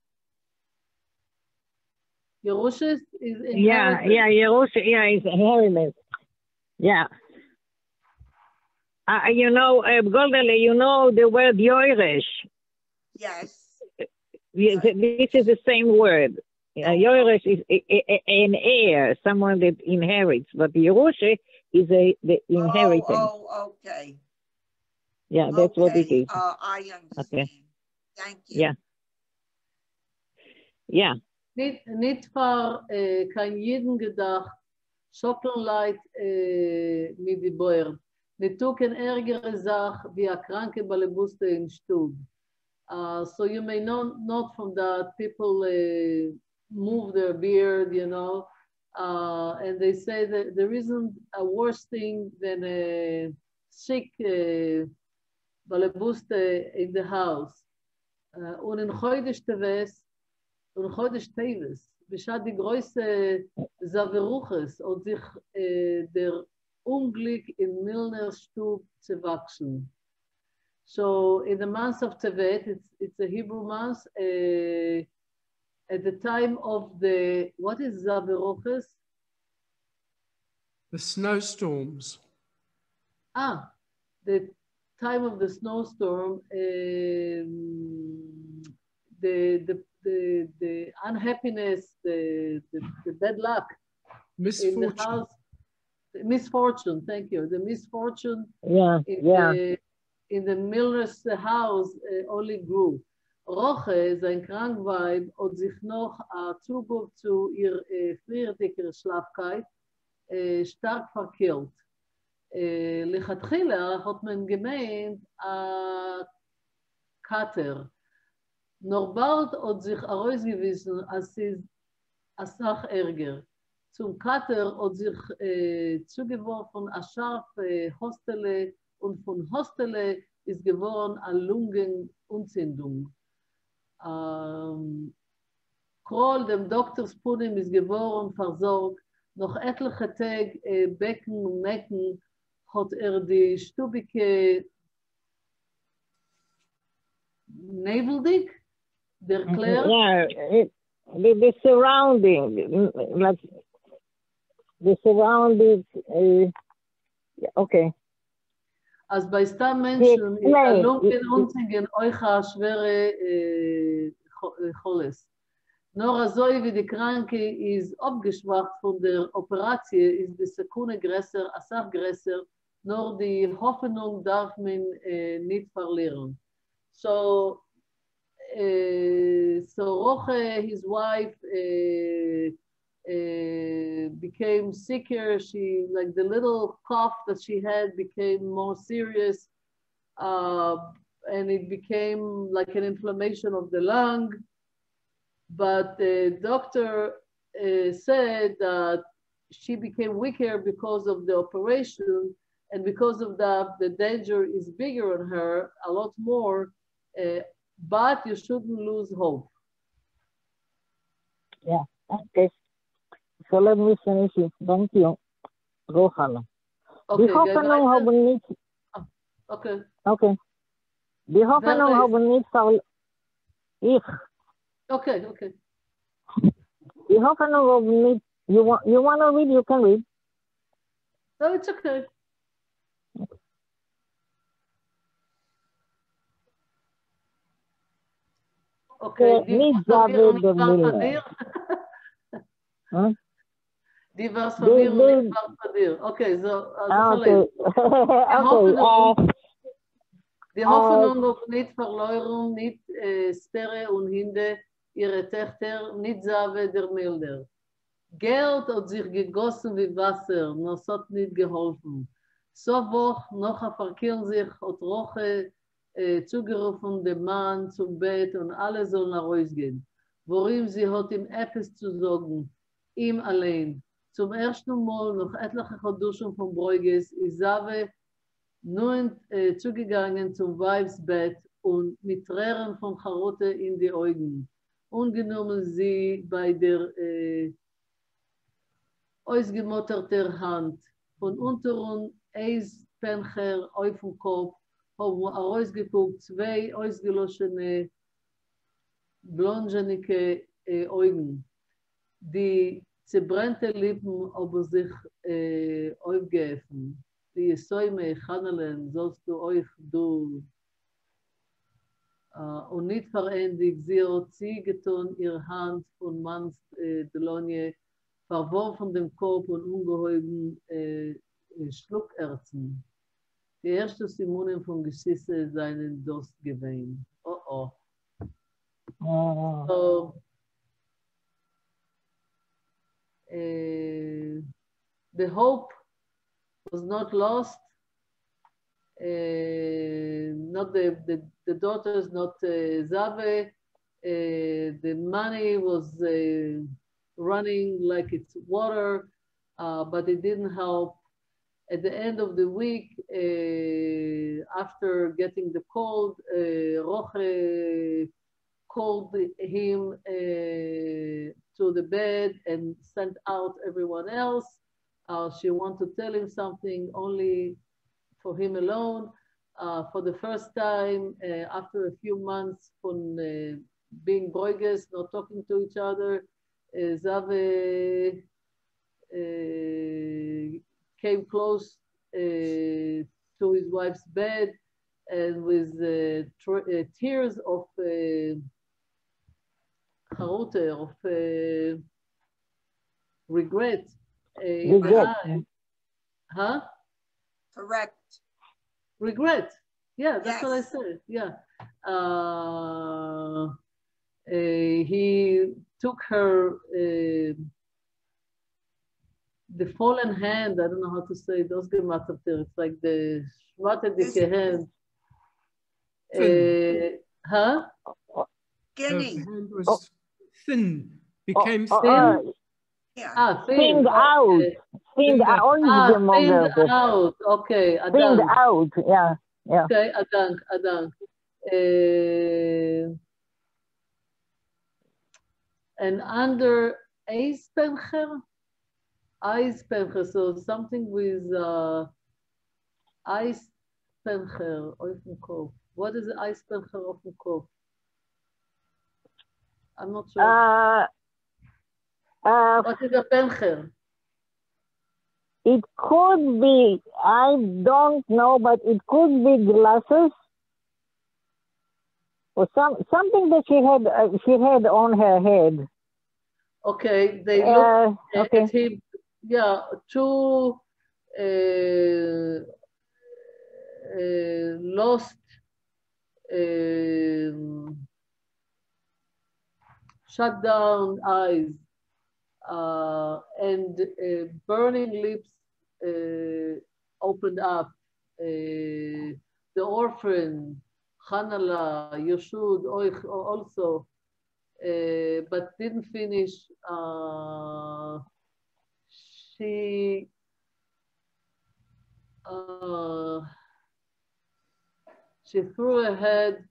Yerushas is inheritance. Yeah, yeah, Yerushas, yeah, is inheritance. Yeah. Uh, you know, uh, Goldele, you know the word Yoirish. Yes. Yes, this is the same word. Uh, Yoirish is a, a, an heir, someone that inherits, but Yerusha is a the inheritance. Oh, oh okay. Yeah, that's what it is. Uh, I understand. Okay. Thank you. Yeah. Yeah. Nicht, nicht für äh, kein jeden gedacht, Schockenleid äh, mit die Bäuer. ניתוק אין ärgere Sach wie a kranke Balebuste in Stub. Uh, so you may not, not from that people uh, move their beard, you know, uh, and they say that there isn't a worse thing than a sick uh, Balebuste in the house. Uh, und in Chodesh Teves, und in Chodesh Teves, בשעת die größte Zaveruches und sich uh, der Unglück in Milner's Stub zu wachsen. So in the month of Tevet, it's, it's a Hebrew month, uh, at the time of the, what is Zaberoches? The snowstorms. Ah, the time of the snowstorm, um, the, the, the, the unhappiness, the, the, the bad luck Misfortune. in the house misfortune, thank you. The misfortune yeah, in, yeah. The, in the miller's house uh, only grew. Roche, sein Krankweib, und sich noch uh, Zugriff zu ihr uh, frierdicker Schlafkeit uh, stark verkehlt. Uh, לכתחילה hat man gemeint a Kater. Bald hat sich herausgewiesen, als sie a Sach Ärger. Zum Kater hat sich äh, zugeworfen a scharfe äh, Hostele und von Hostele ist geworden a Lungenentzündung. Ähm, Kroll, dem Doktor Spunim, ist geworden versorgt. Noch etliche Tage äh, Becken und Mecken hat er die stubige Naveldick, der Claire. Yeah, it, the, the surrounding, like the surrounding, uh, okay. אז bei סתם מנשן, לונגן אונצינגן אויכה schwere uh, חולס. Nur azoi wie die Kranke ist abgeschwacht von der Operation, ist die Sekunde größer, asaf größer, nur die Hoffnung darf man uh, nicht verlieren. So, uh, so Roche, his wife, uh, uh, became sicker. She, like the little cough that she had became more serious. Uh, and it became like an inflammation of the lung. But the doctor uh, said that she became weaker because of the operation. And because of that, the danger is bigger on her, a lot more. Uh, but you shouldn't lose hope. Yeah, okay. So let me finish it. Thank you. Go, Rohana. Okay, Die Hoffnung haben nicht. Okay. Okay. Die Hoffnung haben nicht soll ich. Okay, okay. Die Hoffnung haben nicht. You want you want to read? You can read. No, it's okay. okay. אוקיי, דיבר דיבר סביר דיבר סביר. אוקיי, זו חלק. Die Hoffnung auf nicht Verleuerung, nicht äh, Sperre und Hinde ihre Töchter, nicht Save der Milder. Geld hat sich gegossen wie Wasser, nur es hat nicht geholfen. So woch noch verkehren sich und Roche äh, zugerufen dem Mann zum Bett und alle sollen nach Hause gehen. Worin sie hat ihm etwas zu sagen, ihm allein. Zum ersten Mal noch etliche Choduschen von Bräuges, Isave nun äh, zugegangen zum Weibsbett und mit Tränen von Charotte in die Augen. Ungenommen sie bei der äh, ausgemotterter Hand. Von unteren Eispencher auf dem Kopf haben wir ausgeguckt zwei ausgeloschene blondenige äh, Augen. Die zerbrennte Lippen haben sich äh, aufgeöffnet. die Säume Hanelen sollst du euch du uh, und nicht verendigt, sie hat sie getan, ihr Hand von Manns äh, Delonie verworfen dem Kopf und ungeheuben äh, Schluckerzen. Die erste Simonen von Geschichte seinen Durst gewähnt. Oh oh. Oh. So, uh, the hope was not lost. Uh, not the, the, the daughters, not uh, Zave. Uh, the money was uh, running like it's water, uh, but it didn't help. At the end of the week, uh, after getting the cold, Roche called him to the bed and sent out everyone else. Uh, she wanted to tell him something only for him alone. Uh, for the first time, uh, after a few months from uh, being Brueges, not talking to each other, uh, Zave uh, came close to his wife's bed and with tears of charute, of regret, regret. Huh? Correct. Regret. Yeah, that's yes. what I said. Yeah. Uh, uh, he took her uh, the fallen hand. I don't know how to say those gematter. It's like the shmatedike hand. Uh, huh? Skinny. The hand was thin, became oh, thin. oh, Yeah. Ah, Thinned thin. out. Okay. Thinned out. Only Ah, the thinned mother. out. Okay, Thinned Adank. out. Yeah. Yeah. Okay, Adank, Adank. Uh, and under Eispencher, Eispencher, so something with uh, Eispencher, Oifenkopf. What is Eispencher Oifenkopf? I'm not sure. Uh, uh, what is a pencher? it could be, I don't know, but it could be glasses or some something that she had uh, she had on her head. Okay, they look Uh, at okay. him, yeah, two uh, uh, lost um, shut down eyes uh, and uh, burning lips uh, opened up. Uh, the orphan, Hanala, Yoshud, Oich also, uh, but didn't finish. Uh, she she threw her head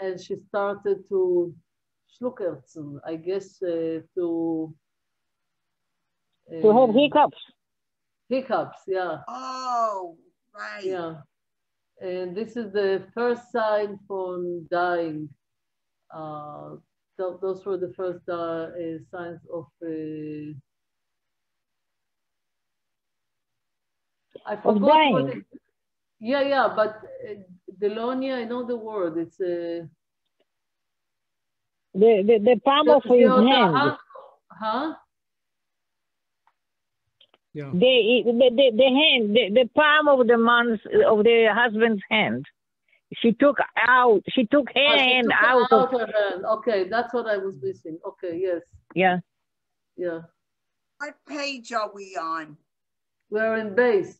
and she started to schluckerzen, I guess uh, to To have uh, hiccups. hiccups, yeah, Oh, right. yeah. And this is the first sign from dying. Uh, th- those were the first uh, uh, signs of uh, I of forgot what dying. it, yeah, yeah, but uh, Delonia, I know the word. It's uh, The, the, the palm of his hand. Huh? Yeah. The, the, the, the hand, the, the palm of the man's, of the husband's hand. She took out, she took her Oh, she hand took out it of, out her hand. Okay, that's what I was missing. Okay, yes, yeah. yeah. What page are we on? We're in base.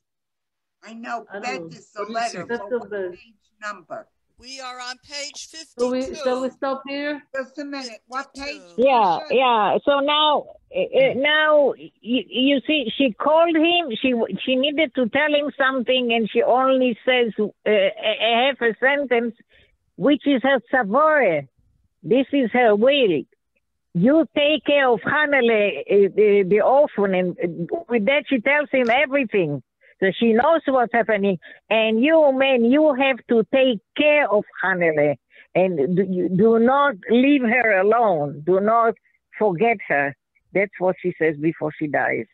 I know I don't Beth is the letter, it? but the what page number? We are on page So we, 52. shall we stop here? Just a minute, what page? Yeah, yeah. So now, uh, uh, now you, you see, she called him. She she needed to tell him something, and she only says uh, a, a half a sentence, which is her savore. This is her will. You take care of Hanele, uh, the, the orphan, and with that she tells him everything. So she knows what's happening. And you, man, you have to take care of Hanele and do, do not leave her alone. Do not forget her. That's what she says before she dies.